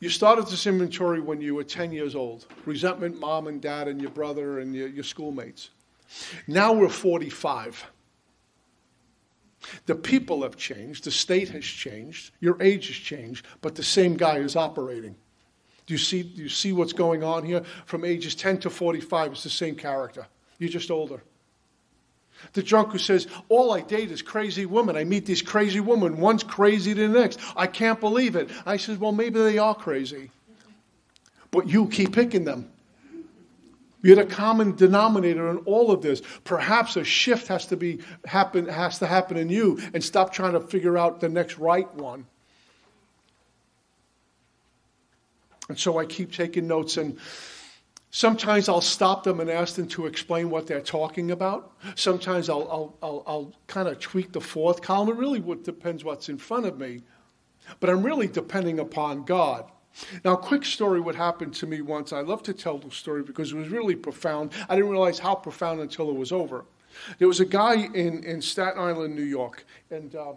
you started this inventory when you were 10 years old. Resentment, mom and dad and your brother and your, your schoolmates. Now we're 45. The people have changed, the state has changed, your age has changed, but the same guy is operating. Do you see, do you see what's going on here? From ages 10 to 45, it's the same character. You're just older. The drunk who says, All I date is crazy women. I meet these crazy women. One's crazy to the next. I can't believe it. I said, Well, maybe they are crazy. But you keep picking them. You're a common denominator in all of this. Perhaps a shift has to be happen has to happen in you and stop trying to figure out the next right one. And so I keep taking notes and sometimes I'll stop them and ask them to explain what they're talking about. Sometimes I'll, I'll, I'll, I'll kind of tweak the fourth column. It really depends what's in front of me. But I'm really depending upon God. Now, a quick story what happened to me once. I love to tell the story because it was really profound. I didn't realize how profound until it was over. There was a guy in, in Staten Island, New York, and uh,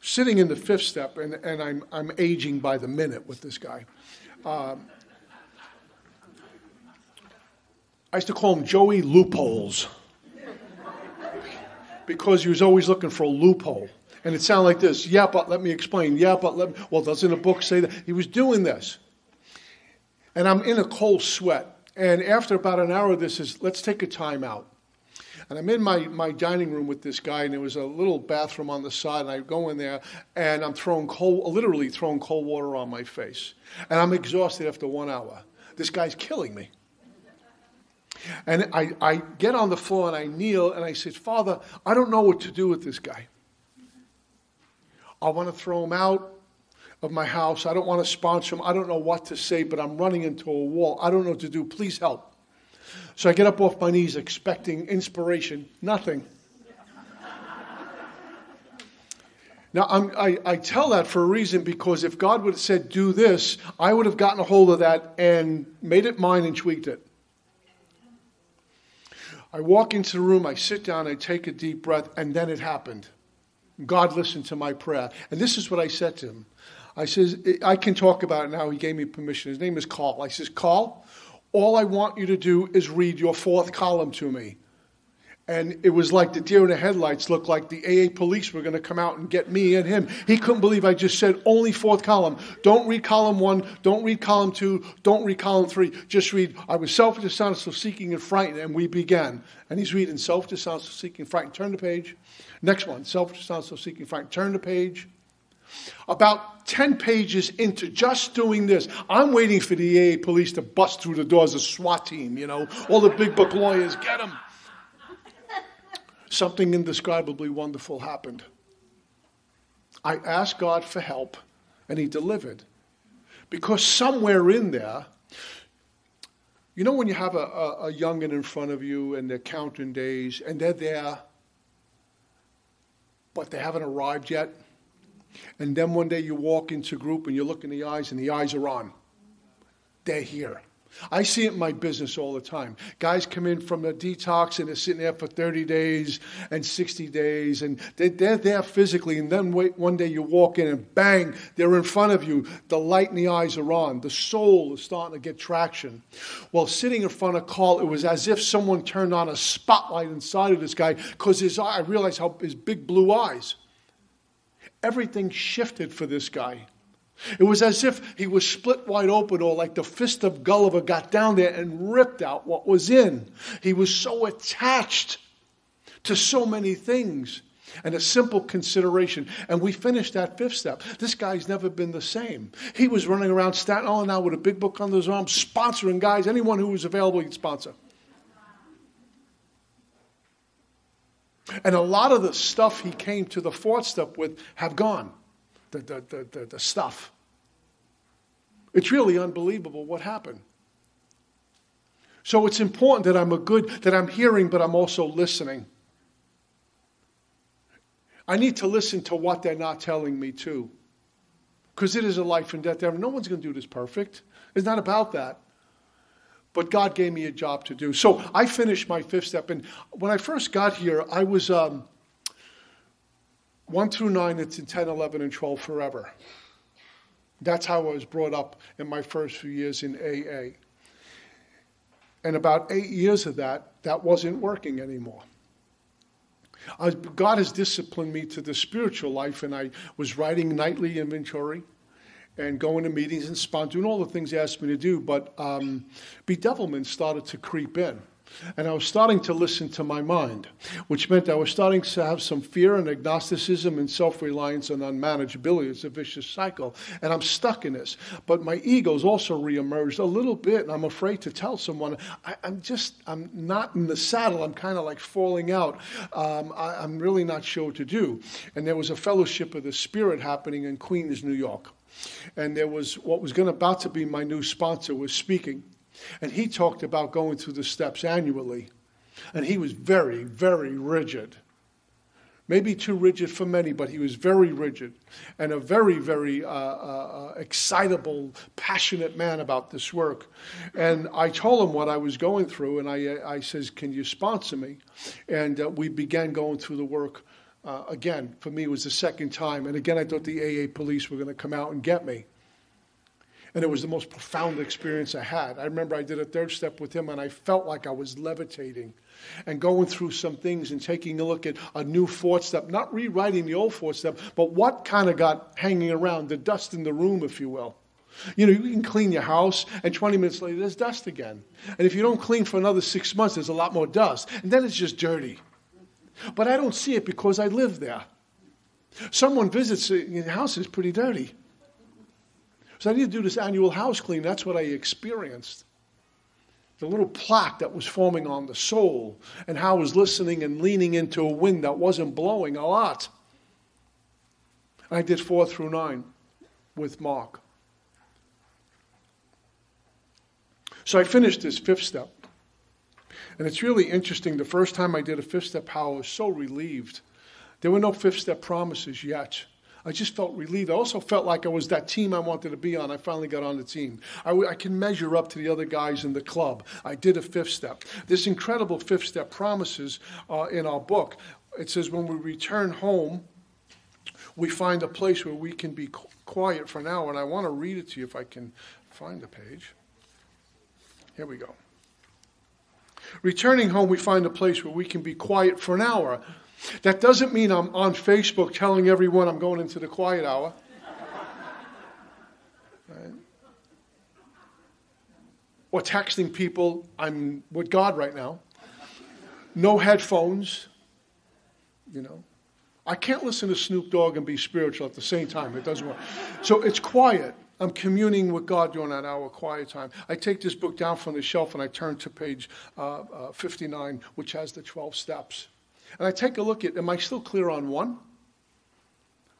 sitting in the fifth step, and, and I'm, I'm aging by the minute with this guy. Um, I used to call him Joey Loopholes because he was always looking for a loophole. And it sounded like this Yeah, but let me explain. Yeah, but let me. Well, doesn't the book say that? He was doing this. And I'm in a cold sweat. And after about an hour, of this is let's take a time out. And I'm in my, my dining room with this guy, and there was a little bathroom on the side, and I go in there, and I'm throwing cold, literally throwing cold water on my face. And I'm exhausted after one hour. This guy's killing me. And I, I get on the floor and I kneel and I say, Father, I don't know what to do with this guy. I want to throw him out of my house. I don't want to sponsor him. I don't know what to say, but I'm running into a wall. I don't know what to do. Please help. So I get up off my knees expecting inspiration. Nothing. Now, I, I tell that for a reason because if God would have said, do this, I would have gotten a hold of that and made it mine and tweaked it. I walk into the room, I sit down, I take a deep breath, and then it happened. God listened to my prayer. And this is what I said to him. I says, I can talk about it now. He gave me permission. His name is Carl. I says, Carl, all I want you to do is read your fourth column to me. And it was like the deer in the headlights looked like the AA police were going to come out and get me and him. He couldn't believe I just said only fourth column. Don't read column one. Don't read column two. Don't read column three. Just read, I was selfish, dishonest, seeking and frightened. And we began. And he's reading self dishonest, seeking, frightened. Turn the page. Next one, self dishonest, seeking, frightened. Turn the page. About 10 pages into just doing this, I'm waiting for the AA police to bust through the doors, a SWAT team, you know, all the big book lawyers, get them something indescribably wonderful happened. I asked God for help, and He delivered. Because somewhere in there, you know, when you have a, a, a youngin in front of you and they're counting days and they're there, but they haven't arrived yet. And then one day you walk into group and you look in the eyes and the eyes are on. They're here. I see it in my business all the time. Guys come in from a detox and they're sitting there for 30 days and 60 days, and they're there physically, and then one day you walk in and bang, they're in front of you. The light in the eyes are on. The soul is starting to get traction. Well, sitting in front of Carl, it was as if someone turned on a spotlight inside of this guy because his eye, I realized how his big blue eyes. Everything shifted for this guy. It was as if he was split wide open, or like the fist of Gulliver got down there and ripped out what was in. He was so attached to so many things and a simple consideration. And we finished that fifth step. This guy's never been the same. He was running around Staten Island now with a big book under his arm, sponsoring guys. Anyone who was available, he'd sponsor. And a lot of the stuff he came to the fourth step with have gone the, the, the, the, stuff. It's really unbelievable what happened. So it's important that I'm a good, that I'm hearing, but I'm also listening. I need to listen to what they're not telling me too. Because it is a life and death. No one's going to do this perfect. It's not about that. But God gave me a job to do. So I finished my fifth step. And when I first got here, I was um, 1 through 9, it's in 10, 11, and 12 forever. That's how I was brought up in my first few years in AA. And about eight years of that, that wasn't working anymore. I, God has disciplined me to the spiritual life, and I was writing nightly inventory and going to meetings and sponsoring, doing all the things He asked me to do. But um, bedevilment started to creep in. And I was starting to listen to my mind, which meant I was starting to have some fear and agnosticism and self reliance and unmanageability. It's a vicious cycle. And I'm stuck in this. But my ego's also reemerged a little bit, and I'm afraid to tell someone. I, am just, I'm not in the saddle. I'm kind of like falling out. Um, I, I'm really not sure what to do. And there was a fellowship of the Spirit happening in Queens, New York. And there was what was going about to be my new sponsor was speaking. And he talked about going through the steps annually. And he was very, very rigid. Maybe too rigid for many, but he was very rigid and a very, very uh, uh, uh, excitable, passionate man about this work. And I told him what I was going through, and I, I says, "Can you sponsor me?" And uh, we began going through the work uh, again. For me, it was the second time, and again, I thought the AA police were going to come out and get me. And it was the most profound experience I had. I remember I did a third step with him and I felt like I was levitating and going through some things and taking a look at a new fourth step, not rewriting the old fourth step, but what kind of got hanging around, the dust in the room, if you will. You know, you can clean your house, and 20 minutes later, there's dust again. And if you don't clean for another six months, there's a lot more dust. And then it's just dirty. But I don't see it because I live there. Someone visits uh, the house it's pretty dirty. So I need to do this annual house clean. That's what I experienced. The little plaque that was forming on the soul, and how I was listening and leaning into a wind that wasn't blowing a lot. I did four through nine with Mark. So I finished this fifth step. And it's really interesting. The first time I did a fifth step, how I was so relieved. There were no fifth step promises yet. I just felt relieved. I also felt like I was that team I wanted to be on. I finally got on the team. I, I can measure up to the other guys in the club. I did a fifth step. This incredible fifth step promises uh, in our book. It says, when we return home, we find a place where we can be quiet for an hour. And I want to read it to you if I can find the page. Here we go. Returning home, we find a place where we can be quiet for an hour. That doesn't mean I'm on Facebook telling everyone I'm going into the quiet hour. Right? Or texting people, I'm with God right now. No headphones, you know. I can't listen to Snoop Dogg and be spiritual at the same time. It doesn't work. So it's quiet. I'm communing with God during that hour quiet time. I take this book down from the shelf and I turn to page uh, uh, 59, which has the 12 steps. And I take a look at, am I still clear on one,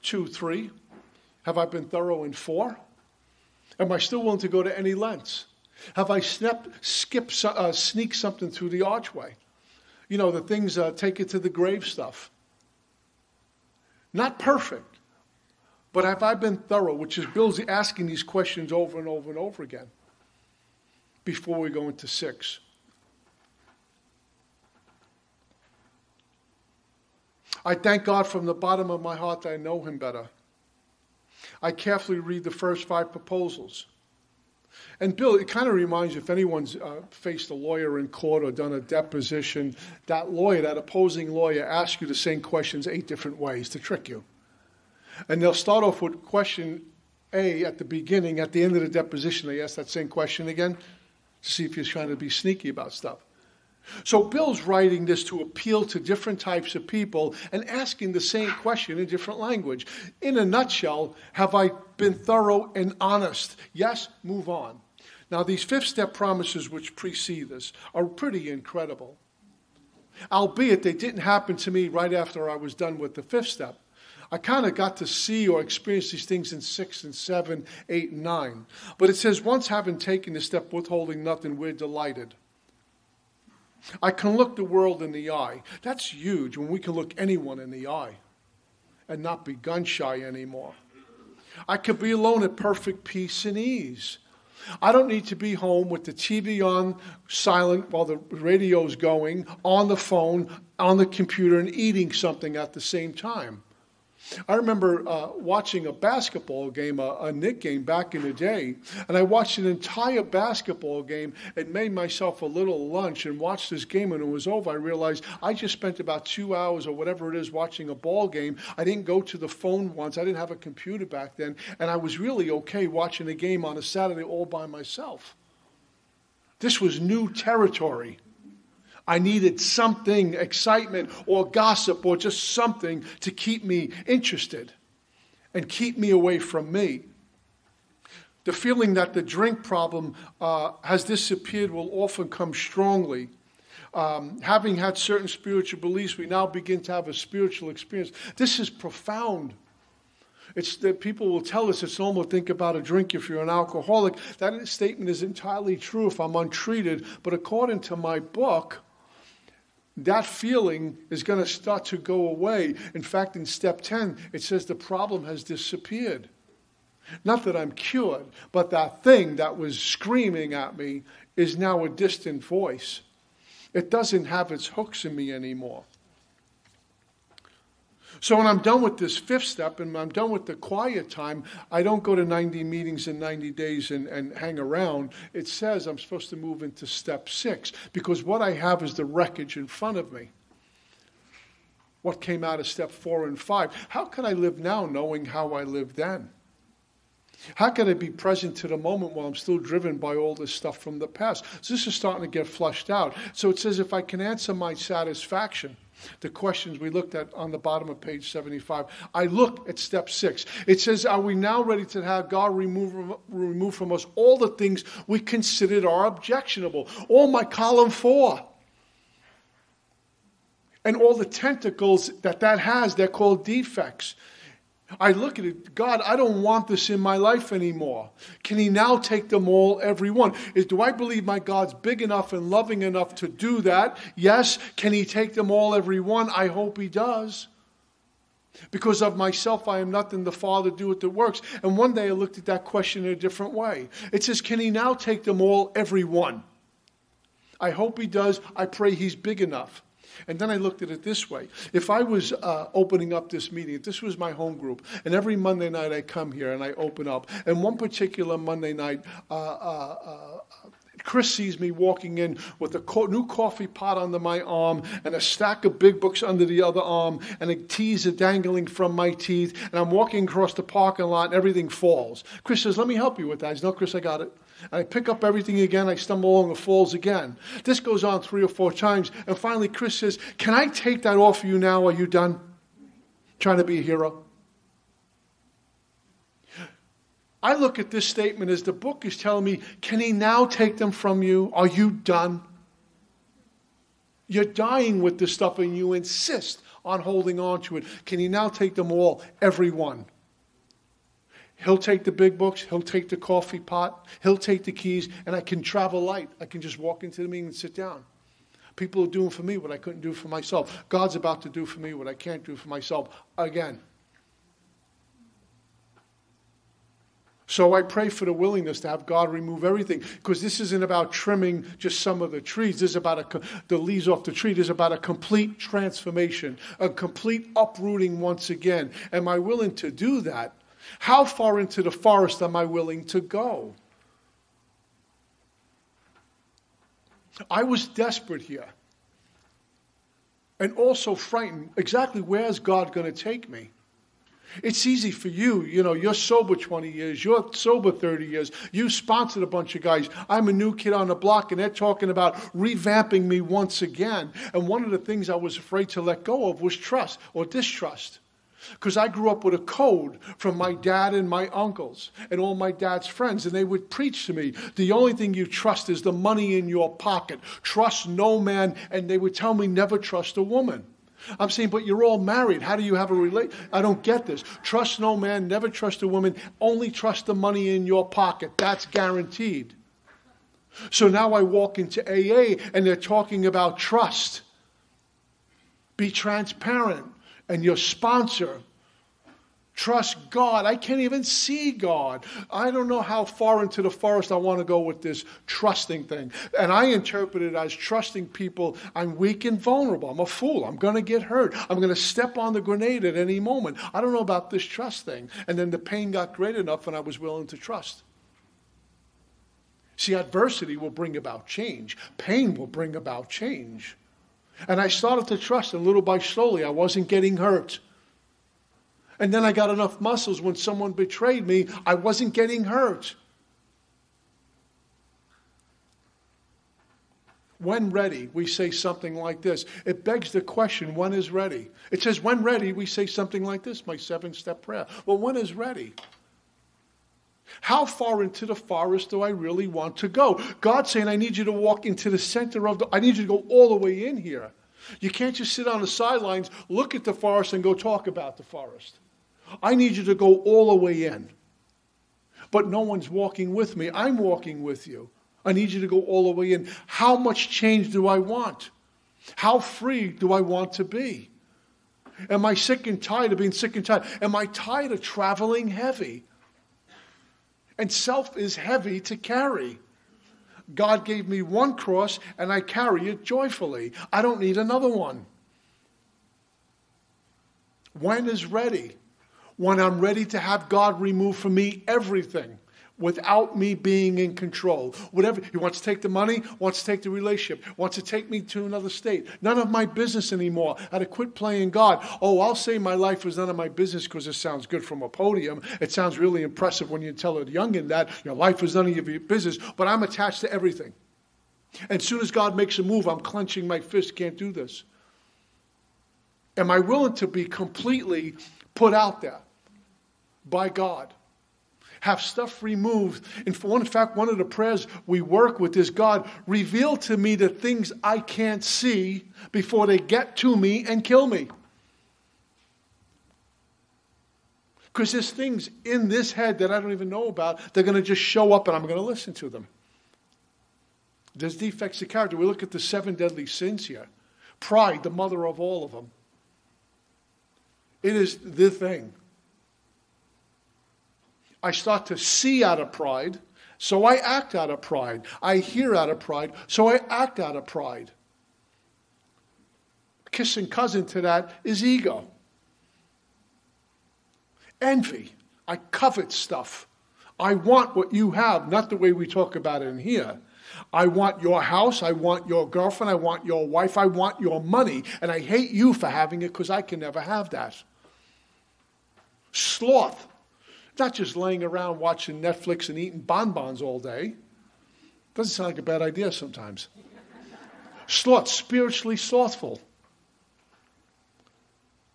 two, three? Have I been thorough in four? Am I still willing to go to any lengths? Have I snip, skip, uh, sneak something through the archway? You know, the things, uh, take it to the grave stuff. Not perfect, but have I been thorough? Which is Bill's asking these questions over and over and over again before we go into six. I thank God from the bottom of my heart that I know Him better. I carefully read the first five proposals. And Bill, it kind of reminds you if anyone's uh, faced a lawyer in court or done a deposition, that lawyer, that opposing lawyer, asks you the same questions eight different ways to trick you. And they'll start off with question A at the beginning. At the end of the deposition, they ask that same question again to see if he's trying to be sneaky about stuff. So Bill's writing this to appeal to different types of people and asking the same question in different language. In a nutshell, have I been thorough and honest? Yes, move on. Now, these fifth step promises which precede this are pretty incredible. Albeit they didn't happen to me right after I was done with the fifth step. I kind of got to see or experience these things in six and seven, eight and nine. But it says, once having taken the step withholding nothing, we're delighted. I can look the world in the eye. That's huge when we can look anyone in the eye and not be gun shy anymore. I could be alone at perfect peace and ease. I don't need to be home with the TV on silent while the radio's going, on the phone, on the computer, and eating something at the same time. I remember uh, watching a basketball game, a, a Knick game back in the day, and I watched an entire basketball game and made myself a little lunch and watched this game. And when it was over, I realized I just spent about two hours or whatever it is watching a ball game. I didn't go to the phone once. I didn't have a computer back then, and I was really okay watching a game on a Saturday all by myself. This was new territory. I needed something, excitement or gossip or just something to keep me interested and keep me away from me. The feeling that the drink problem uh, has disappeared will often come strongly. Um, having had certain spiritual beliefs, we now begin to have a spiritual experience. This is profound. It's that people will tell us it's normal to think about a drink if you're an alcoholic. That statement is entirely true if I'm untreated. But according to my book, that feeling is going to start to go away. In fact, in step 10, it says the problem has disappeared. Not that I'm cured, but that thing that was screaming at me is now a distant voice. It doesn't have its hooks in me anymore. So when I'm done with this fifth step and I'm done with the quiet time, I don't go to 90 meetings in 90 days and, and hang around. It says I'm supposed to move into step six because what I have is the wreckage in front of me. What came out of step four and five? How can I live now knowing how I lived then? How can I be present to the moment while I'm still driven by all this stuff from the past? So this is starting to get flushed out. So it says, if I can answer my satisfaction, the questions we looked at on the bottom of page 75. I look at step six. It says, Are we now ready to have God remove, remove from us all the things we considered are objectionable? All my column four. And all the tentacles that that has, they're called defects. I look at it, God, I don't want this in my life anymore. Can He now take them all, every one? Is, do I believe my God's big enough and loving enough to do that? Yes. Can He take them all, every one? I hope He does. Because of myself, I am nothing. The Father do it that works. And one day I looked at that question in a different way. It says, Can He now take them all, every one? I hope He does. I pray He's big enough. And then I looked at it this way. If I was uh, opening up this meeting, if this was my home group, and every Monday night I come here and I open up, and one particular Monday night, uh, uh, uh Chris sees me walking in with a co- new coffee pot under my arm and a stack of big books under the other arm and a teaser dangling from my teeth. And I'm walking across the parking lot and everything falls. Chris says, Let me help you with that. Said, No, Chris, I got it. I pick up everything again. I stumble along, it falls again. This goes on three or four times. And finally, Chris says, Can I take that off of you now? Are you done? Trying to be a hero? I look at this statement as the book is telling me, Can he now take them from you? Are you done? You're dying with this stuff and you insist on holding on to it. Can he now take them all? Every one. He'll take the big books, he'll take the coffee pot, he'll take the keys, and I can travel light. I can just walk into the meeting and sit down. People are doing for me what I couldn't do for myself. God's about to do for me what I can't do for myself again. So I pray for the willingness to have God remove everything because this isn't about trimming just some of the trees. This is about a, the leaves off the tree. This is about a complete transformation, a complete uprooting once again. Am I willing to do that? How far into the forest am I willing to go? I was desperate here and also frightened. Exactly where is God going to take me? It's easy for you. You know, you're sober 20 years, you're sober 30 years, you sponsored a bunch of guys. I'm a new kid on the block, and they're talking about revamping me once again. And one of the things I was afraid to let go of was trust or distrust. Because I grew up with a code from my dad and my uncles and all my dad's friends, and they would preach to me the only thing you trust is the money in your pocket. Trust no man, and they would tell me never trust a woman. I'm saying, but you're all married. How do you have a relate? I don't get this. Trust no man, never trust a woman, only trust the money in your pocket. That's guaranteed. So now I walk into AA and they're talking about trust. Be transparent and your sponsor. Trust God. I can't even see God. I don't know how far into the forest I want to go with this trusting thing. And I interpret it as trusting people. I'm weak and vulnerable. I'm a fool. I'm going to get hurt. I'm going to step on the grenade at any moment. I don't know about this trust thing. And then the pain got great enough and I was willing to trust. See, adversity will bring about change, pain will bring about change. And I started to trust, and little by slowly, I wasn't getting hurt. And then I got enough muscles when someone betrayed me, I wasn't getting hurt. When ready, we say something like this. It begs the question when is ready? It says, when ready, we say something like this, my seven step prayer. Well, when is ready? How far into the forest do I really want to go? God's saying, I need you to walk into the center of the, I need you to go all the way in here. You can't just sit on the sidelines, look at the forest, and go talk about the forest. I need you to go all the way in. But no one's walking with me. I'm walking with you. I need you to go all the way in. How much change do I want? How free do I want to be? Am I sick and tired of being sick and tired? Am I tired of traveling heavy? And self is heavy to carry. God gave me one cross and I carry it joyfully. I don't need another one. When is ready? When I'm ready to have God remove from me everything. without me being in control. Whatever he wants to take the money, wants to take the relationship, wants to take me to another state. None of my business anymore. I had to quit playing God. Oh, I'll say my life was none of my business because it sounds good from a podium. It sounds really impressive when you tell a youngin that your life was none of your business, but I'm attached to everything. And as soon as God makes a move, I'm clenching my fist, can't do this. Am I willing to be completely put out there by God? have stuff removed. In fact, one of the prayers we work with is God, reveal to me the things I can't see before they get to me and kill me. Because there's things in this head that I don't even know about. They're going to just show up and I'm going to listen to them. There's defects of character. We look at the seven deadly sins here. Pride, the mother of all of them. It is the thing. I start to see out of pride, so I act out of pride. I hear out of pride, so I act out of pride. Kissing cousin to that is ego. Envy. I covet stuff. I want what you have, not the way we talk about it in here. I want your house. I want your girlfriend. I want your wife. I want your money. And I hate you for having it because I can never have that. Sloth not just laying around watching Netflix and eating bonbons all day. Doesn't sound like a bad idea sometimes. Sloth, spiritually slothful.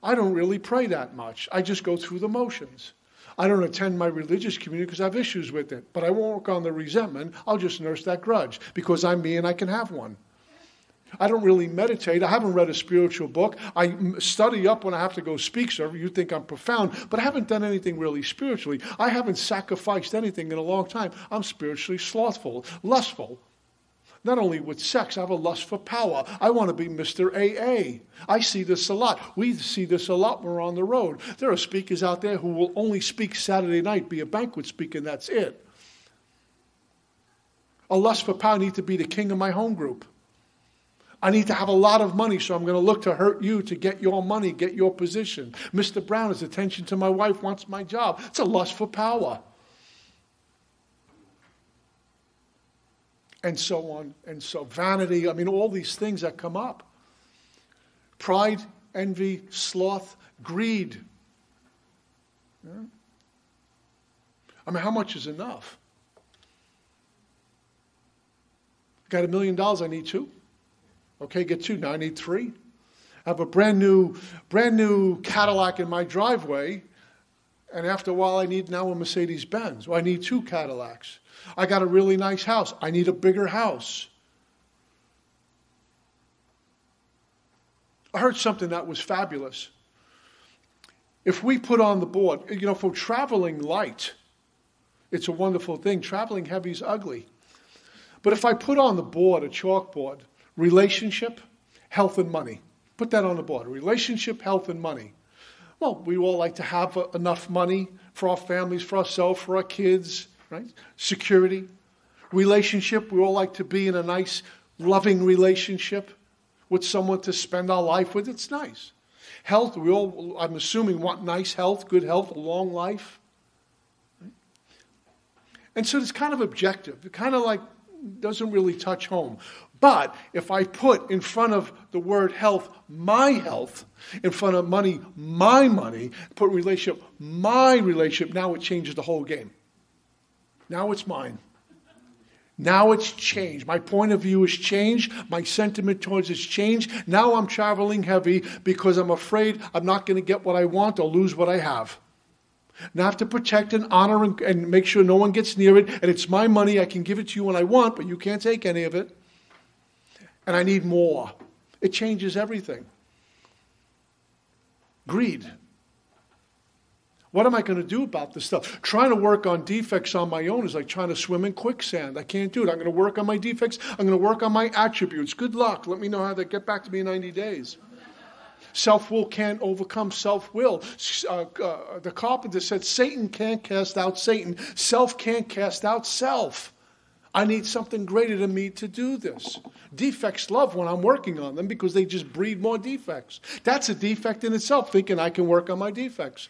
I don't really pray that much. I just go through the motions. I don't attend my religious community because I have issues with it, but I won't work on the resentment. I'll just nurse that grudge because I'm me and I can have one. I don't really meditate. I haven't read a spiritual book. I study up when I have to go speak, so you think I'm profound, but I haven't done anything really spiritually. I haven't sacrificed anything in a long time. I'm spiritually slothful, lustful. Not only with sex, I have a lust for power. I want to be Mr. AA. I see this a lot. We see this a lot when we're on the road. There are speakers out there who will only speak Saturday night, be a banquet speaker, and that's it. A lust for power, need to be the king of my home group. I need to have a lot of money, so I'm going to look to hurt you to get your money, get your position. Mr. Brown, his attention to my wife wants my job. It's a lust for power. And so on and so. Vanity, I mean, all these things that come up pride, envy, sloth, greed. Yeah. I mean, how much is enough? Got a million dollars, I need two. Okay, get two. Now I. I have a brand new, brand new Cadillac in my driveway, and after a while I need now a Mercedes Benz. Well, I need two Cadillacs. I got a really nice house. I need a bigger house. I heard something that was fabulous. If we put on the board, you know, for traveling light, it's a wonderful thing. Traveling heavy is ugly. But if I put on the board, a chalkboard, Relationship, health, and money. Put that on the board. Relationship, health, and money. Well, we all like to have uh, enough money for our families, for ourselves, for our kids, right? Security. Relationship, we all like to be in a nice, loving relationship with someone to spend our life with. It's nice. Health, we all, I'm assuming, want nice health, good health, a long life. And so it's kind of objective. It kind of like doesn't really touch home. But if I put in front of the word health, my health, in front of money, my money, put relationship, my relationship, now it changes the whole game. Now it's mine. Now it's changed. My point of view has changed. My sentiment towards it's changed. Now I'm traveling heavy because I'm afraid I'm not going to get what I want or lose what I have. Now I have to protect and honor and, and make sure no one gets near it. And it's my money. I can give it to you when I want, but you can't take any of it and I need more. It changes everything. Greed. What am I going to do about this stuff? Trying to work on defects on my own is like trying to swim in quicksand. I can't do it. I'm going to work on my defects. I'm going to work on my attributes. Good luck. Let me know how to get back to me in 90 days. Self will can't overcome self will. Uh, uh, the carpenter said Satan can't cast out Satan, self can't cast out self. I need something greater than me to do this. Defects love when I'm working on them because they just breed more defects. That's a defect in itself, thinking I can work on my defects.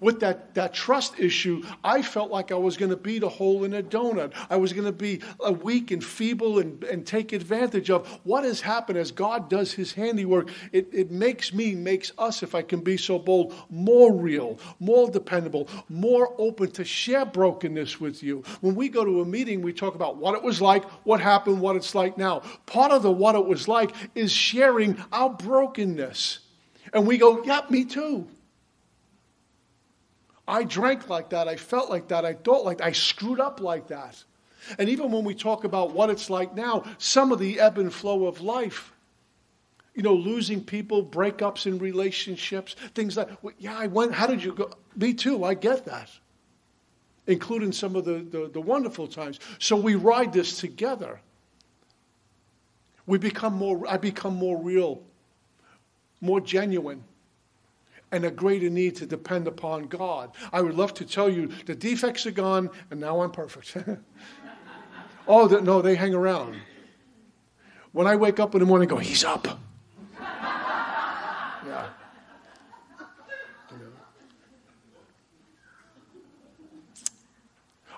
With that, that trust issue, I felt like I was going to be the hole in a donut. I was going to be a weak and feeble and, and take advantage of what has happened as God does his handiwork. It, it makes me, makes us, if I can be so bold, more real, more dependable, more open to share brokenness with you. When we go to a meeting, we talk about what it was like, what happened, what it's like now. Part of the what it was like is sharing our brokenness. And we go, yeah, me too. I drank like that. I felt like that. I thought like that. I screwed up like that. And even when we talk about what it's like now, some of the ebb and flow of life, you know, losing people, breakups in relationships, things like, well, yeah, I went, how did you go? Me too, I get that, including some of the, the, the wonderful times. So we ride this together. We become more, I become more real, more genuine and a greater need to depend upon God. I would love to tell you the defects are gone and now I'm perfect. oh, no, they hang around. When I wake up in the morning, I go, He's up. yeah.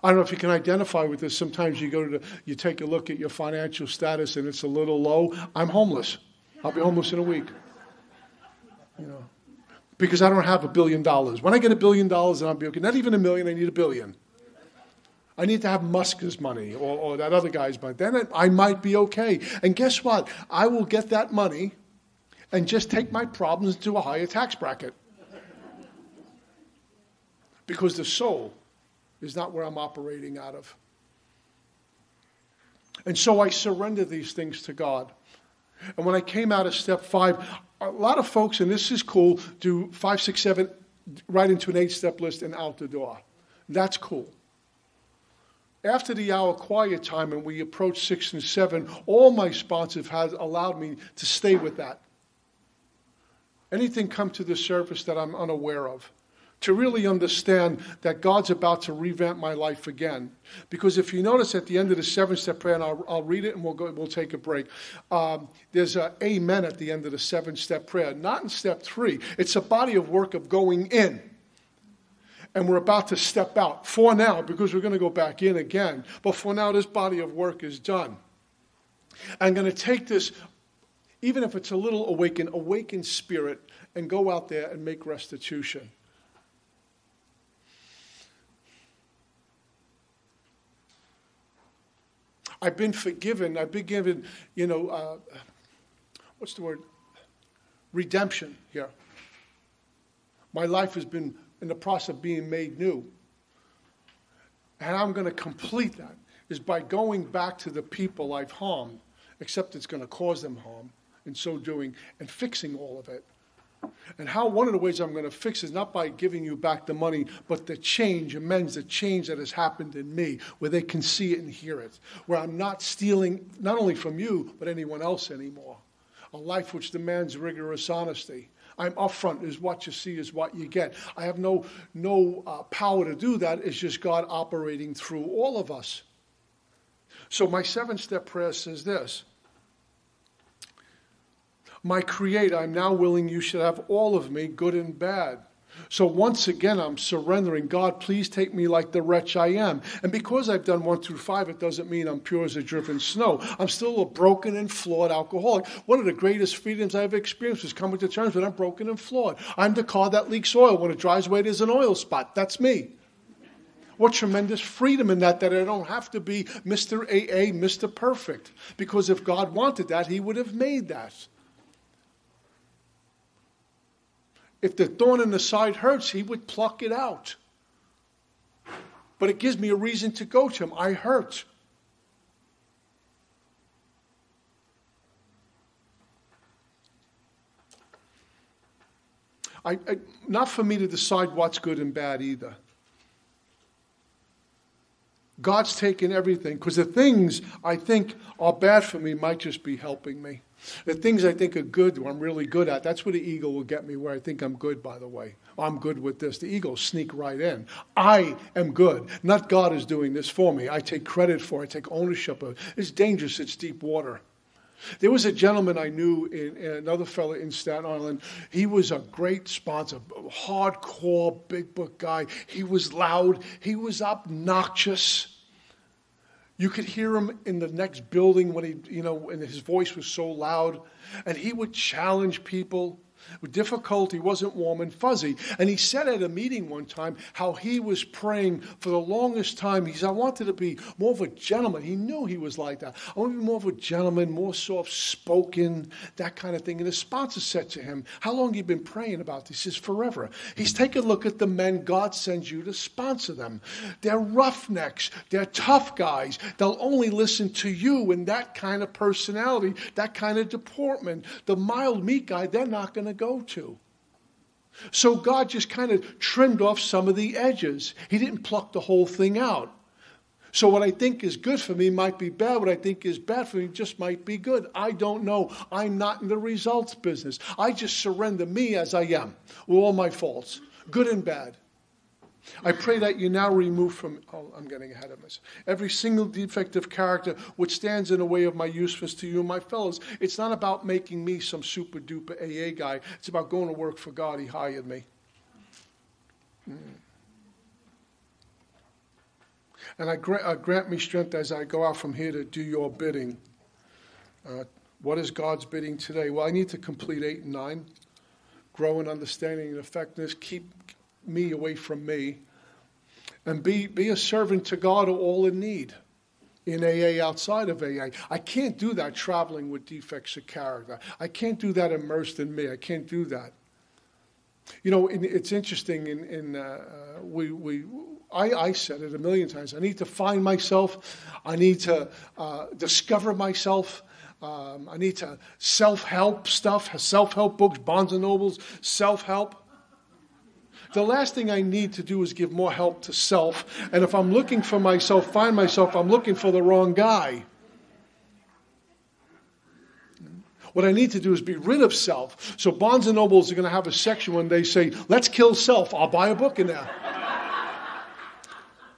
I don't know if you can identify with this. Sometimes you go to the, you take a look at your financial status and it's a little low. I'm homeless. I'll be homeless in a week. You know because I don't have a billion dollars. When I get a billion dollars, then I'll be okay. Not even a million, I need a billion. I need to have Musk's money or, or that other guy's money. Then I might be okay. And guess what? I will get that money and just take my problems to a higher tax bracket. Because the soul is not where I'm operating out of. And so I surrender these things to God. And when I came out of step five, a lot of folks, and this is cool, do five, six, seven, right into an eight step list and out the door. That's cool. After the hour quiet time and we approach six and seven, all my sponsors have allowed me to stay with that. Anything come to the surface that I'm unaware of to really understand that God's about to revamp my life again. Because if you notice at the end of the seven step prayer, and I'll, I'll read it and we'll, go, we'll take a break, um, there's a amen at the end of the seven step prayer, not in step three. It's a body of work of going in. And we're about to step out for now because we're going to go back in again. But for now, this body of work is done. I'm going to take this, even if it's a little awakened, awakened spirit, and go out there and make restitution. I've been forgiven. I've been given, you know, uh, what's the word? Redemption here. My life has been in the process of being made new. And I'm going to complete that is by going back to the people I've harmed, except it's going to cause them harm in so doing, and fixing all of it. And how one of the ways I'm going to fix is not by giving you back the money, but the change, amends the change that has happened in me, where they can see it and hear it, where I'm not stealing not only from you, but anyone else anymore. A life which demands rigorous honesty. I'm upfront, is what you see is what you get. I have no, no uh, power to do that. It's just God operating through all of us. So my seven step prayer says this my Creator, I'm now willing you should have all of me, good and bad. So once again, I'm surrendering. God, please take me like the wretch I am. And because I've done one through five, it doesn't mean I'm pure as a driven snow. I'm still a broken and flawed alcoholic. One of the greatest freedoms I've experienced is coming to terms with I'm broken and flawed. I'm the car that leaks oil. When it dries away, there's an oil spot. That's me. What tremendous freedom in that, that I don't have to be Mr. AA, Mr. Perfect. Because if God wanted that, He would have made that. If the thorn in the side hurts, he would pluck it out. But it gives me a reason to go to him. I hurt. I, I, not for me to decide what's good and bad either. God's taken everything because the things I think are bad for me might just be helping me. The things I think are good, I'm really good at, that's where the ego will get me, where I think I'm good, by the way. I'm good with this. The ego sneak right in. I am good. Not God is doing this for me. I take credit for it. I take ownership of it. It's dangerous. It's deep water. There was a gentleman I knew, in, in another fellow in Staten Island. He was a great sponsor, hardcore big book guy. He was loud, he was obnoxious. You could hear him in the next building when he, you know, and his voice was so loud. And he would challenge people difficulty, wasn't warm and fuzzy. And he said at a meeting one time how he was praying for the longest time. He said, I wanted to be more of a gentleman. He knew he was like that. I want to be more of a gentleman, more soft spoken, that kind of thing. And his sponsor said to him, How long you been praying about this? He says, Forever. He's taken a look at the men God sends you to sponsor them. They're roughnecks, they're tough guys. They'll only listen to you and that kind of personality, that kind of deportment. The mild, meek guy, they're not going to go to. So God just kind of trimmed off some of the edges. He didn't pluck the whole thing out. So what I think is good for me might be bad. What I think is bad for me just might be good. I don't know. I'm not in the results business. I just surrender me as I am with all my faults, good and bad. I pray that you now remove from, oh, I'm getting ahead of myself, every single defective character which stands in the way of my usefulness to you and my fellows. It's not about making me some super duper AA guy. It's about going to work for God. He hired me. Mm. And I grant, uh, grant me strength as I go out from here to do your bidding. Uh, what is God's bidding today? Well, I need to complete eight and nine, grow in understanding and effectiveness, keep me away from me, and be, be a servant to God or all in need in AA outside of AA. I can't do that traveling with defects of character. I can't do that immersed in me. I can't do that. You know, it's interesting. In, in uh, uh, we, we, I, I, said it a million times. I need to find myself. I need to uh, discover myself. Um, I need to self-help stuff, self-help books, Barnes and Nobles, self-help. The last thing I need to do is give more help to self. And if I'm looking for myself, find myself, I'm looking for the wrong guy. What I need to do is be rid of self. So Barnes and Nobles are going to have a section when they say, let's kill self. I'll buy a book in there.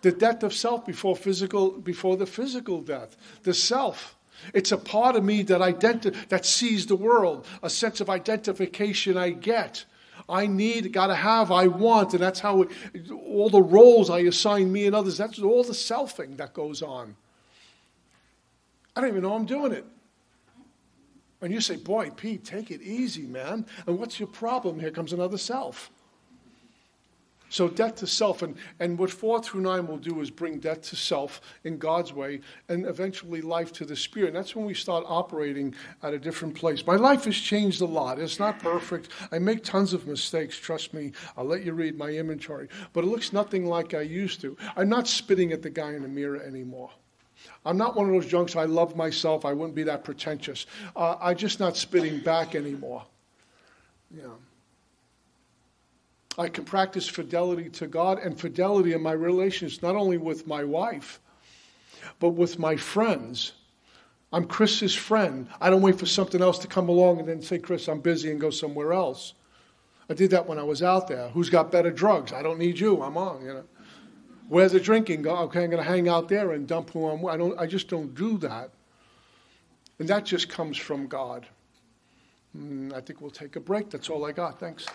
the death of self before physical, before the physical death. The self. It's a part of me that identi- that sees the world, a sense of identification I get. I need, got to have, I want, and that's how it, all the roles I assign me and others, that's all the selfing that goes on. I don't even know I'm doing it. And you say, boy, Pete, take it easy, man. And what's your problem? Here comes another self. So death to self, and, and what four through nine will do is bring death to self in God's way, and eventually life to the spirit. And that's when we start operating at a different place. My life has changed a lot. It's not perfect. I make tons of mistakes. Trust me. I'll let you read my inventory, but it looks nothing like I used to. I'm not spitting at the guy in the mirror anymore. I'm not one of those junks. I love myself. I wouldn't be that pretentious. Uh, I'm just not spitting back anymore. Yeah. I can practice fidelity to God and fidelity in my relations, not only with my wife, but with my friends. I'm Chris's friend. I don't wait for something else to come along and then say, Chris, I'm busy and go somewhere else. I did that when I was out there. Who's got better drugs? I don't need you. I'm on, you know. Where's the drinking? Go, okay, I'm going to hang out there and dump who I'm. I don't. I just don't do that. And that just comes from God. Mm, I think we'll take a break. That's all I got. Thanks.